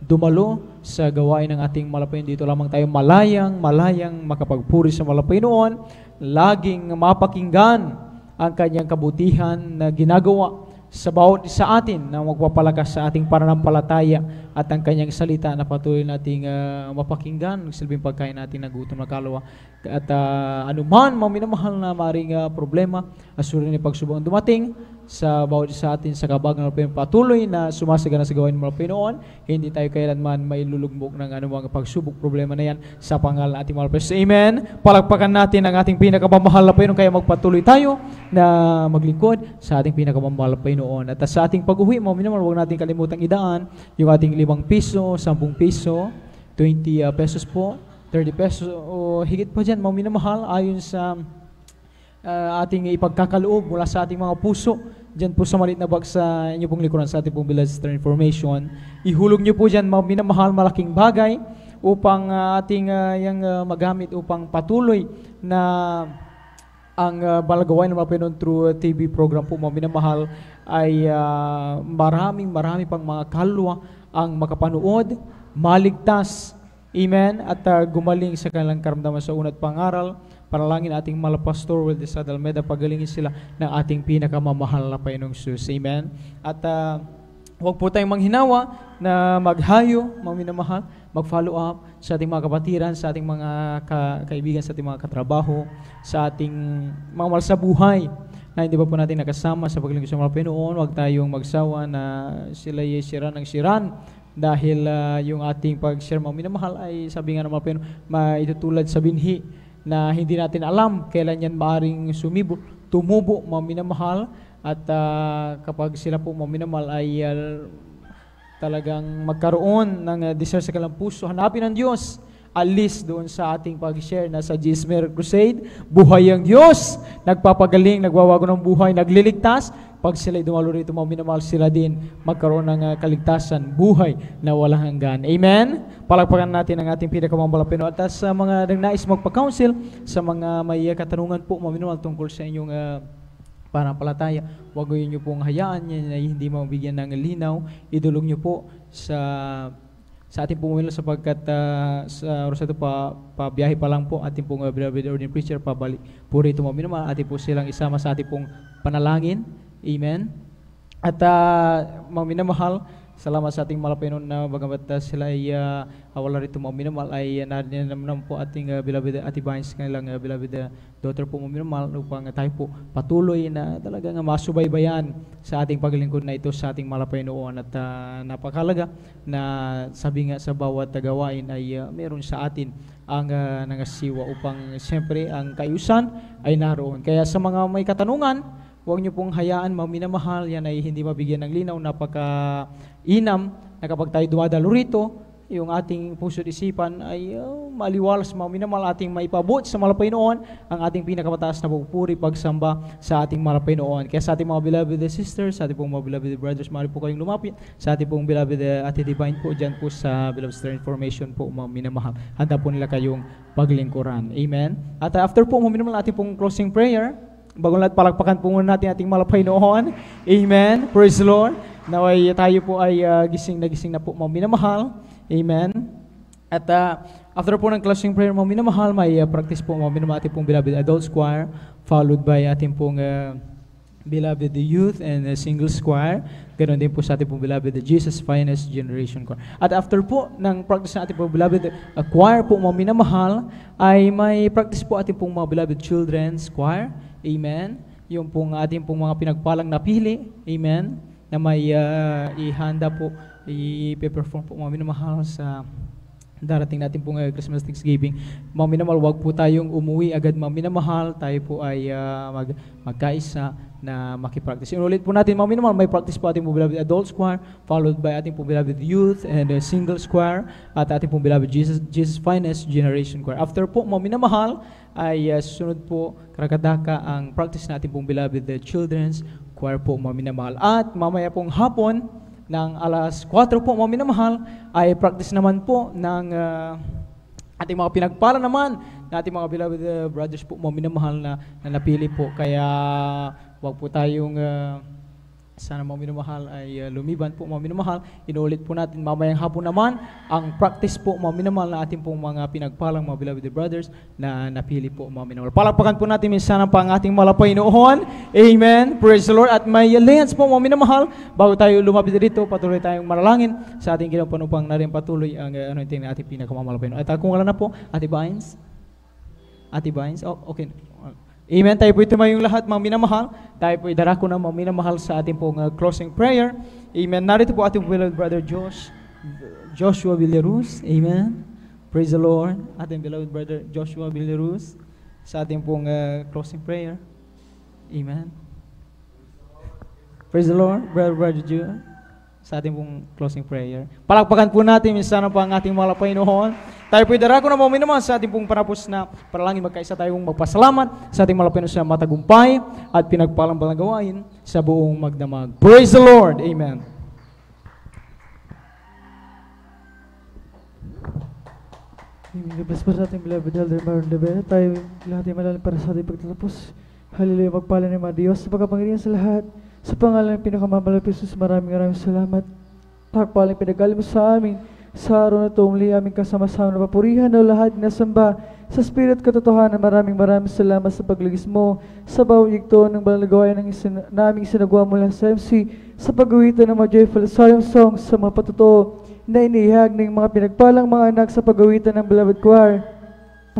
dumalo sa gawain ng ating malapay dito lamang tayo malayang, malayang makapagpuri sa malapay noon, laging mapakinggan ang kanyang kabutihan na ginagawa sa bawat sa atin na magpapalakas sa ating pananampalataya at ang kanyang salita na patuloy nating uh, mapakinggan, silbing pagkain natin na gutom na kalwa. At uh, anuman, maminamahal na maring uh, problema, asurin ni pagsubok dumating, sa bawat isa atin sa kabagang ng patuloy na sumasagana sa gawain ng Pinoon. Hindi tayo kailanman mailulugbok ng anumang pagsubok problema na yan sa pangalan ng ating mga Pinoon. Amen. Palagpakan natin ang ating pinakamamahal na Pinoon kaya magpatuloy tayo na maglingkod sa ating pinakamamahal na Pinoon. At sa ating pag-uwi, mga minamahal, huwag natin kalimutang idaan yung ating limang piso, sampung piso, 20 uh, pesos po, 30 pesos o higit pa dyan, mga minamahal, ayon sa uh, ating ipagkakaloob mula sa ating mga puso Diyan po sa malit na bag sa inyo pong likuran sa ating pong Village Star Information. Ihulog nyo po dyan mga minamahal malaking bagay upang uh, ating uh, yung, uh, magamit upang patuloy na ang uh, balagawain ng mga Pinoon through TV program po. Mga minamahal ay uh, maraming marami pang mga kalwa ang makapanood, maligtas, amen, at uh, gumaling sa kanilang karamdaman sa unat pangaral Panalangin ating malapastor with the Almeda, pagalingin sila ng ating pinakamamahal na Panginoong Jesus. Amen. At uh, huwag po tayong manghinawa na maghayo, maminamahal, mag-follow up sa ating mga kapatiran, sa ating mga ka- kaibigan, sa ating mga katrabaho, sa ating mga mahal sa buhay na hindi pa po natin nakasama sa paglingkod sa mga Pinoon, huwag tayong magsawa na sila ay siran ng siran dahil uh, yung ating pag-share mga minamahal ay sabi nga ng mga Pinoon, maitutulad sa binhi na hindi natin alam kailan yan maaring sumibo, tumubo, maminamahal at uh, kapag sila po maminamahal ay uh, talagang magkaroon ng uh, desire sa kanilang puso, hanapin ng Diyos alis doon sa ating pag-share na sa Gismer Crusade. Buhay ang Diyos, nagpapagaling, nagwawago ng buhay, nagliligtas. Pag sila'y dumalo rito, mga minamahal sila din, magkaroon ng uh, kaligtasan, buhay na walang hanggan. Amen? Palagpakan natin ang ating pinakamambalapino. At sa mga nagnais magpa-counsel, sa mga may uh, katanungan po, mga minamahal tungkol sa inyong uh, palataya, huwag niyo pong hayaan na hindi mabigyan ng linaw. Idulong niyo po sa sa ating pong sapagkat uh, sa oras ito pa, pabiyahe pa lang po ating pong uh, beloved ordinary preacher pabalik po rito mo minama ating po silang isama sa ating pong panalangin amen at uh, mga minamahal Salamat sa ating malapinon na bagamat uh, sila ay uh, wala rito mga minamahal ay uh, naman po ating uh, beloved Ate Vines kanilang uh, beloved uh, daughter po mga minamahal upang uh, tayo po patuloy na talagang uh, masubaybayan sa ating paglingkod na ito sa ating malapinoon at uh, napakalaga na sabi nga sa bawat gawain ay uh, meron sa atin ang uh, nangasiwa upang siyempre ang kayusan ay naroon. Kaya sa mga may katanungan, huwag niyo pong hayaan maminamahal, yan ay hindi mabigyan ng linaw, napaka inam na kapag tayo dumadalo rito, yung ating puso't isipan ay uh, maliwalas, maminamal ating maipabot sa malapay noon ang ating pinakamataas na pagpupuri, pagsamba sa ating malapay noon. Kaya sa ating mga beloved sisters, sa ating pong mga beloved brothers, maaari po kayong lumapit sa ating pong beloved Ate Divine po, dyan po sa beloved star information po, mga minamahal. Handa po nila kayong paglingkuran. Amen? At uh, after po, mga minamahal, ating pong closing prayer, Bagong lahat, palakpakan po muna natin ating malapay noon. Amen. Praise the Lord. Naway tayo po ay ah, gising na gising na po, mga minamahal. Amen. At ah, after po ng closing prayer, mga minamahal, may ah, practice po, mga minamahal, ating pong beloved adult choir, followed by ating pong ah, beloved the youth and uh, singles choir. Ganon din po sa ating pong beloved the Jesus Finest Generation Choir. At after po ng practice ng ating pong beloved uh, choir po mga minamahal, ay may practice po ating pong mga beloved children's choir. Amen. Yung pong ating pong mga pinagpalang napili. Amen. Na may uh, ihanda po, i-perform po mga minamahal sa darating natin pong uh, Christmas Thanksgiving. Mga minamahal, wag po tayong umuwi agad mga minamahal. Tayo po ay uh, mag, magkaisa na makipractice. Inulit po natin mga minamahal, may practice po ating beloved adult choir, followed by ating beloved youth and uh, singles choir, at ating beloved Jesus, Jesus Finest Generation Choir. After po mga minamahal, ay uh, susunod po karakadaka ang practice natin beloved the children's choir po mga minamahal. At mamaya pong hapon, ng alas 4 po, mga minamahal, ay practice naman po ng ah, ating mga pinagpala naman na ating mga beloved uh, brothers po, mga minamahal na, na napili po. Kaya wag po tayong ah, sana mga minamahal ay ah, lumiban po mga minamahal. Inuulit po natin mamayang hapon naman ang practice po mga minamahal na ating pong mga pinagpalang mga beloved brothers na napili po mga minamahal. Palakpakan po natin minsan pa ang ating malapay noon. Amen. Praise the Lord. At may alliance po mga minamahal. Bago tayo lumapit dito, patuloy tayong manalangin sa ating ginapanupang na rin patuloy ang uh, ano yung ating pinakamamalapay noon. At uh, kung wala na po, Ate Vines. Ate Vines. Oh, okay. Amen. Tayo po tumayong lahat, mga minamahal. Tayo po idarako na mga minamahal sa ating pong uh, closing prayer. Amen. Narito po ating beloved brother Josh, Joshua Villaruz. Amen. Praise the Lord. Ating beloved brother Joshua Villaruz sa ating pong uh, closing prayer. Amen. Praise the Lord, brother brother Joe sa ating pong closing prayer. Palakpakan po natin, minsan ang ating mga lapaynoon. Tayo po idarako na mga naman sa ating pong panapos na panalangin magkaisa tayong magpasalamat sa ating mga lapaynoon sa matagumpay at pinagpalambalang gawain sa buong magdamag. Praise the Lord! Amen. Bless po sa ating beloved Elder Maron Levera. Tayo lahat ay malalim para sa ating pagtatapos. Hallelujah. Magpala ng mga Diyos sa pagkapangyarihan sa lahat. Sa pangalan ng pinakamamalapit maraming maraming salamat. Pagpalang pinagaling mo sa amin. Sa araw na ito, muli aming kasama-sama na papurihan o lahat na samba. Sa Spirit katotohanan, maraming maraming salamat sa pagligis mo sa bawat yugto ng balagawayan ng isin, naming sinagawa mula sa MC sa pagawitan ng mga joyful solemn songs sa mga patotoo na inihag ng mga pinagpalang mga anak sa pagawitan ng beloved choir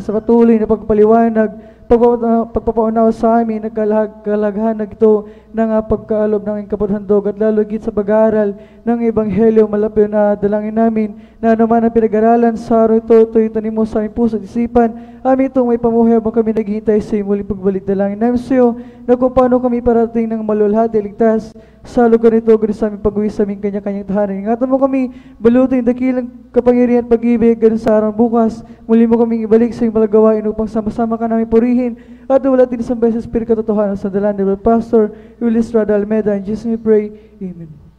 sa patuloy na pagpaliwanag, pagpapa- pagpapaunawa sa amin, na ito ng uh, pagkaalob ng kapathandog at lalo git sa pag-aaral ng Ebanghelyo malapit na dalangin namin na naman ang pinag-aralan sa araw ito, ito'y tanim mo sa aming puso at isipan. Amin itong may pamuhay habang kami naghihintay sa muling pagbalik dalangin namin sa iyo na kung paano kami parating ng malulhati, ligtas sa lugar nito, ganun sa aming pag-uwi sa aming kanya-kanyang tahanan. Ingatan mo kami, balutin dakilang kapangyarihan at pag-ibig, ganun sa araw bukas. Muli mo kaming ibalik sa iyong malagawain upang sama-sama ka namin purihin at wala din sa beses Espiritu katotohanan sa dalan ni Pastor Willis Rada Almeda. In Jesus we pray. Amen.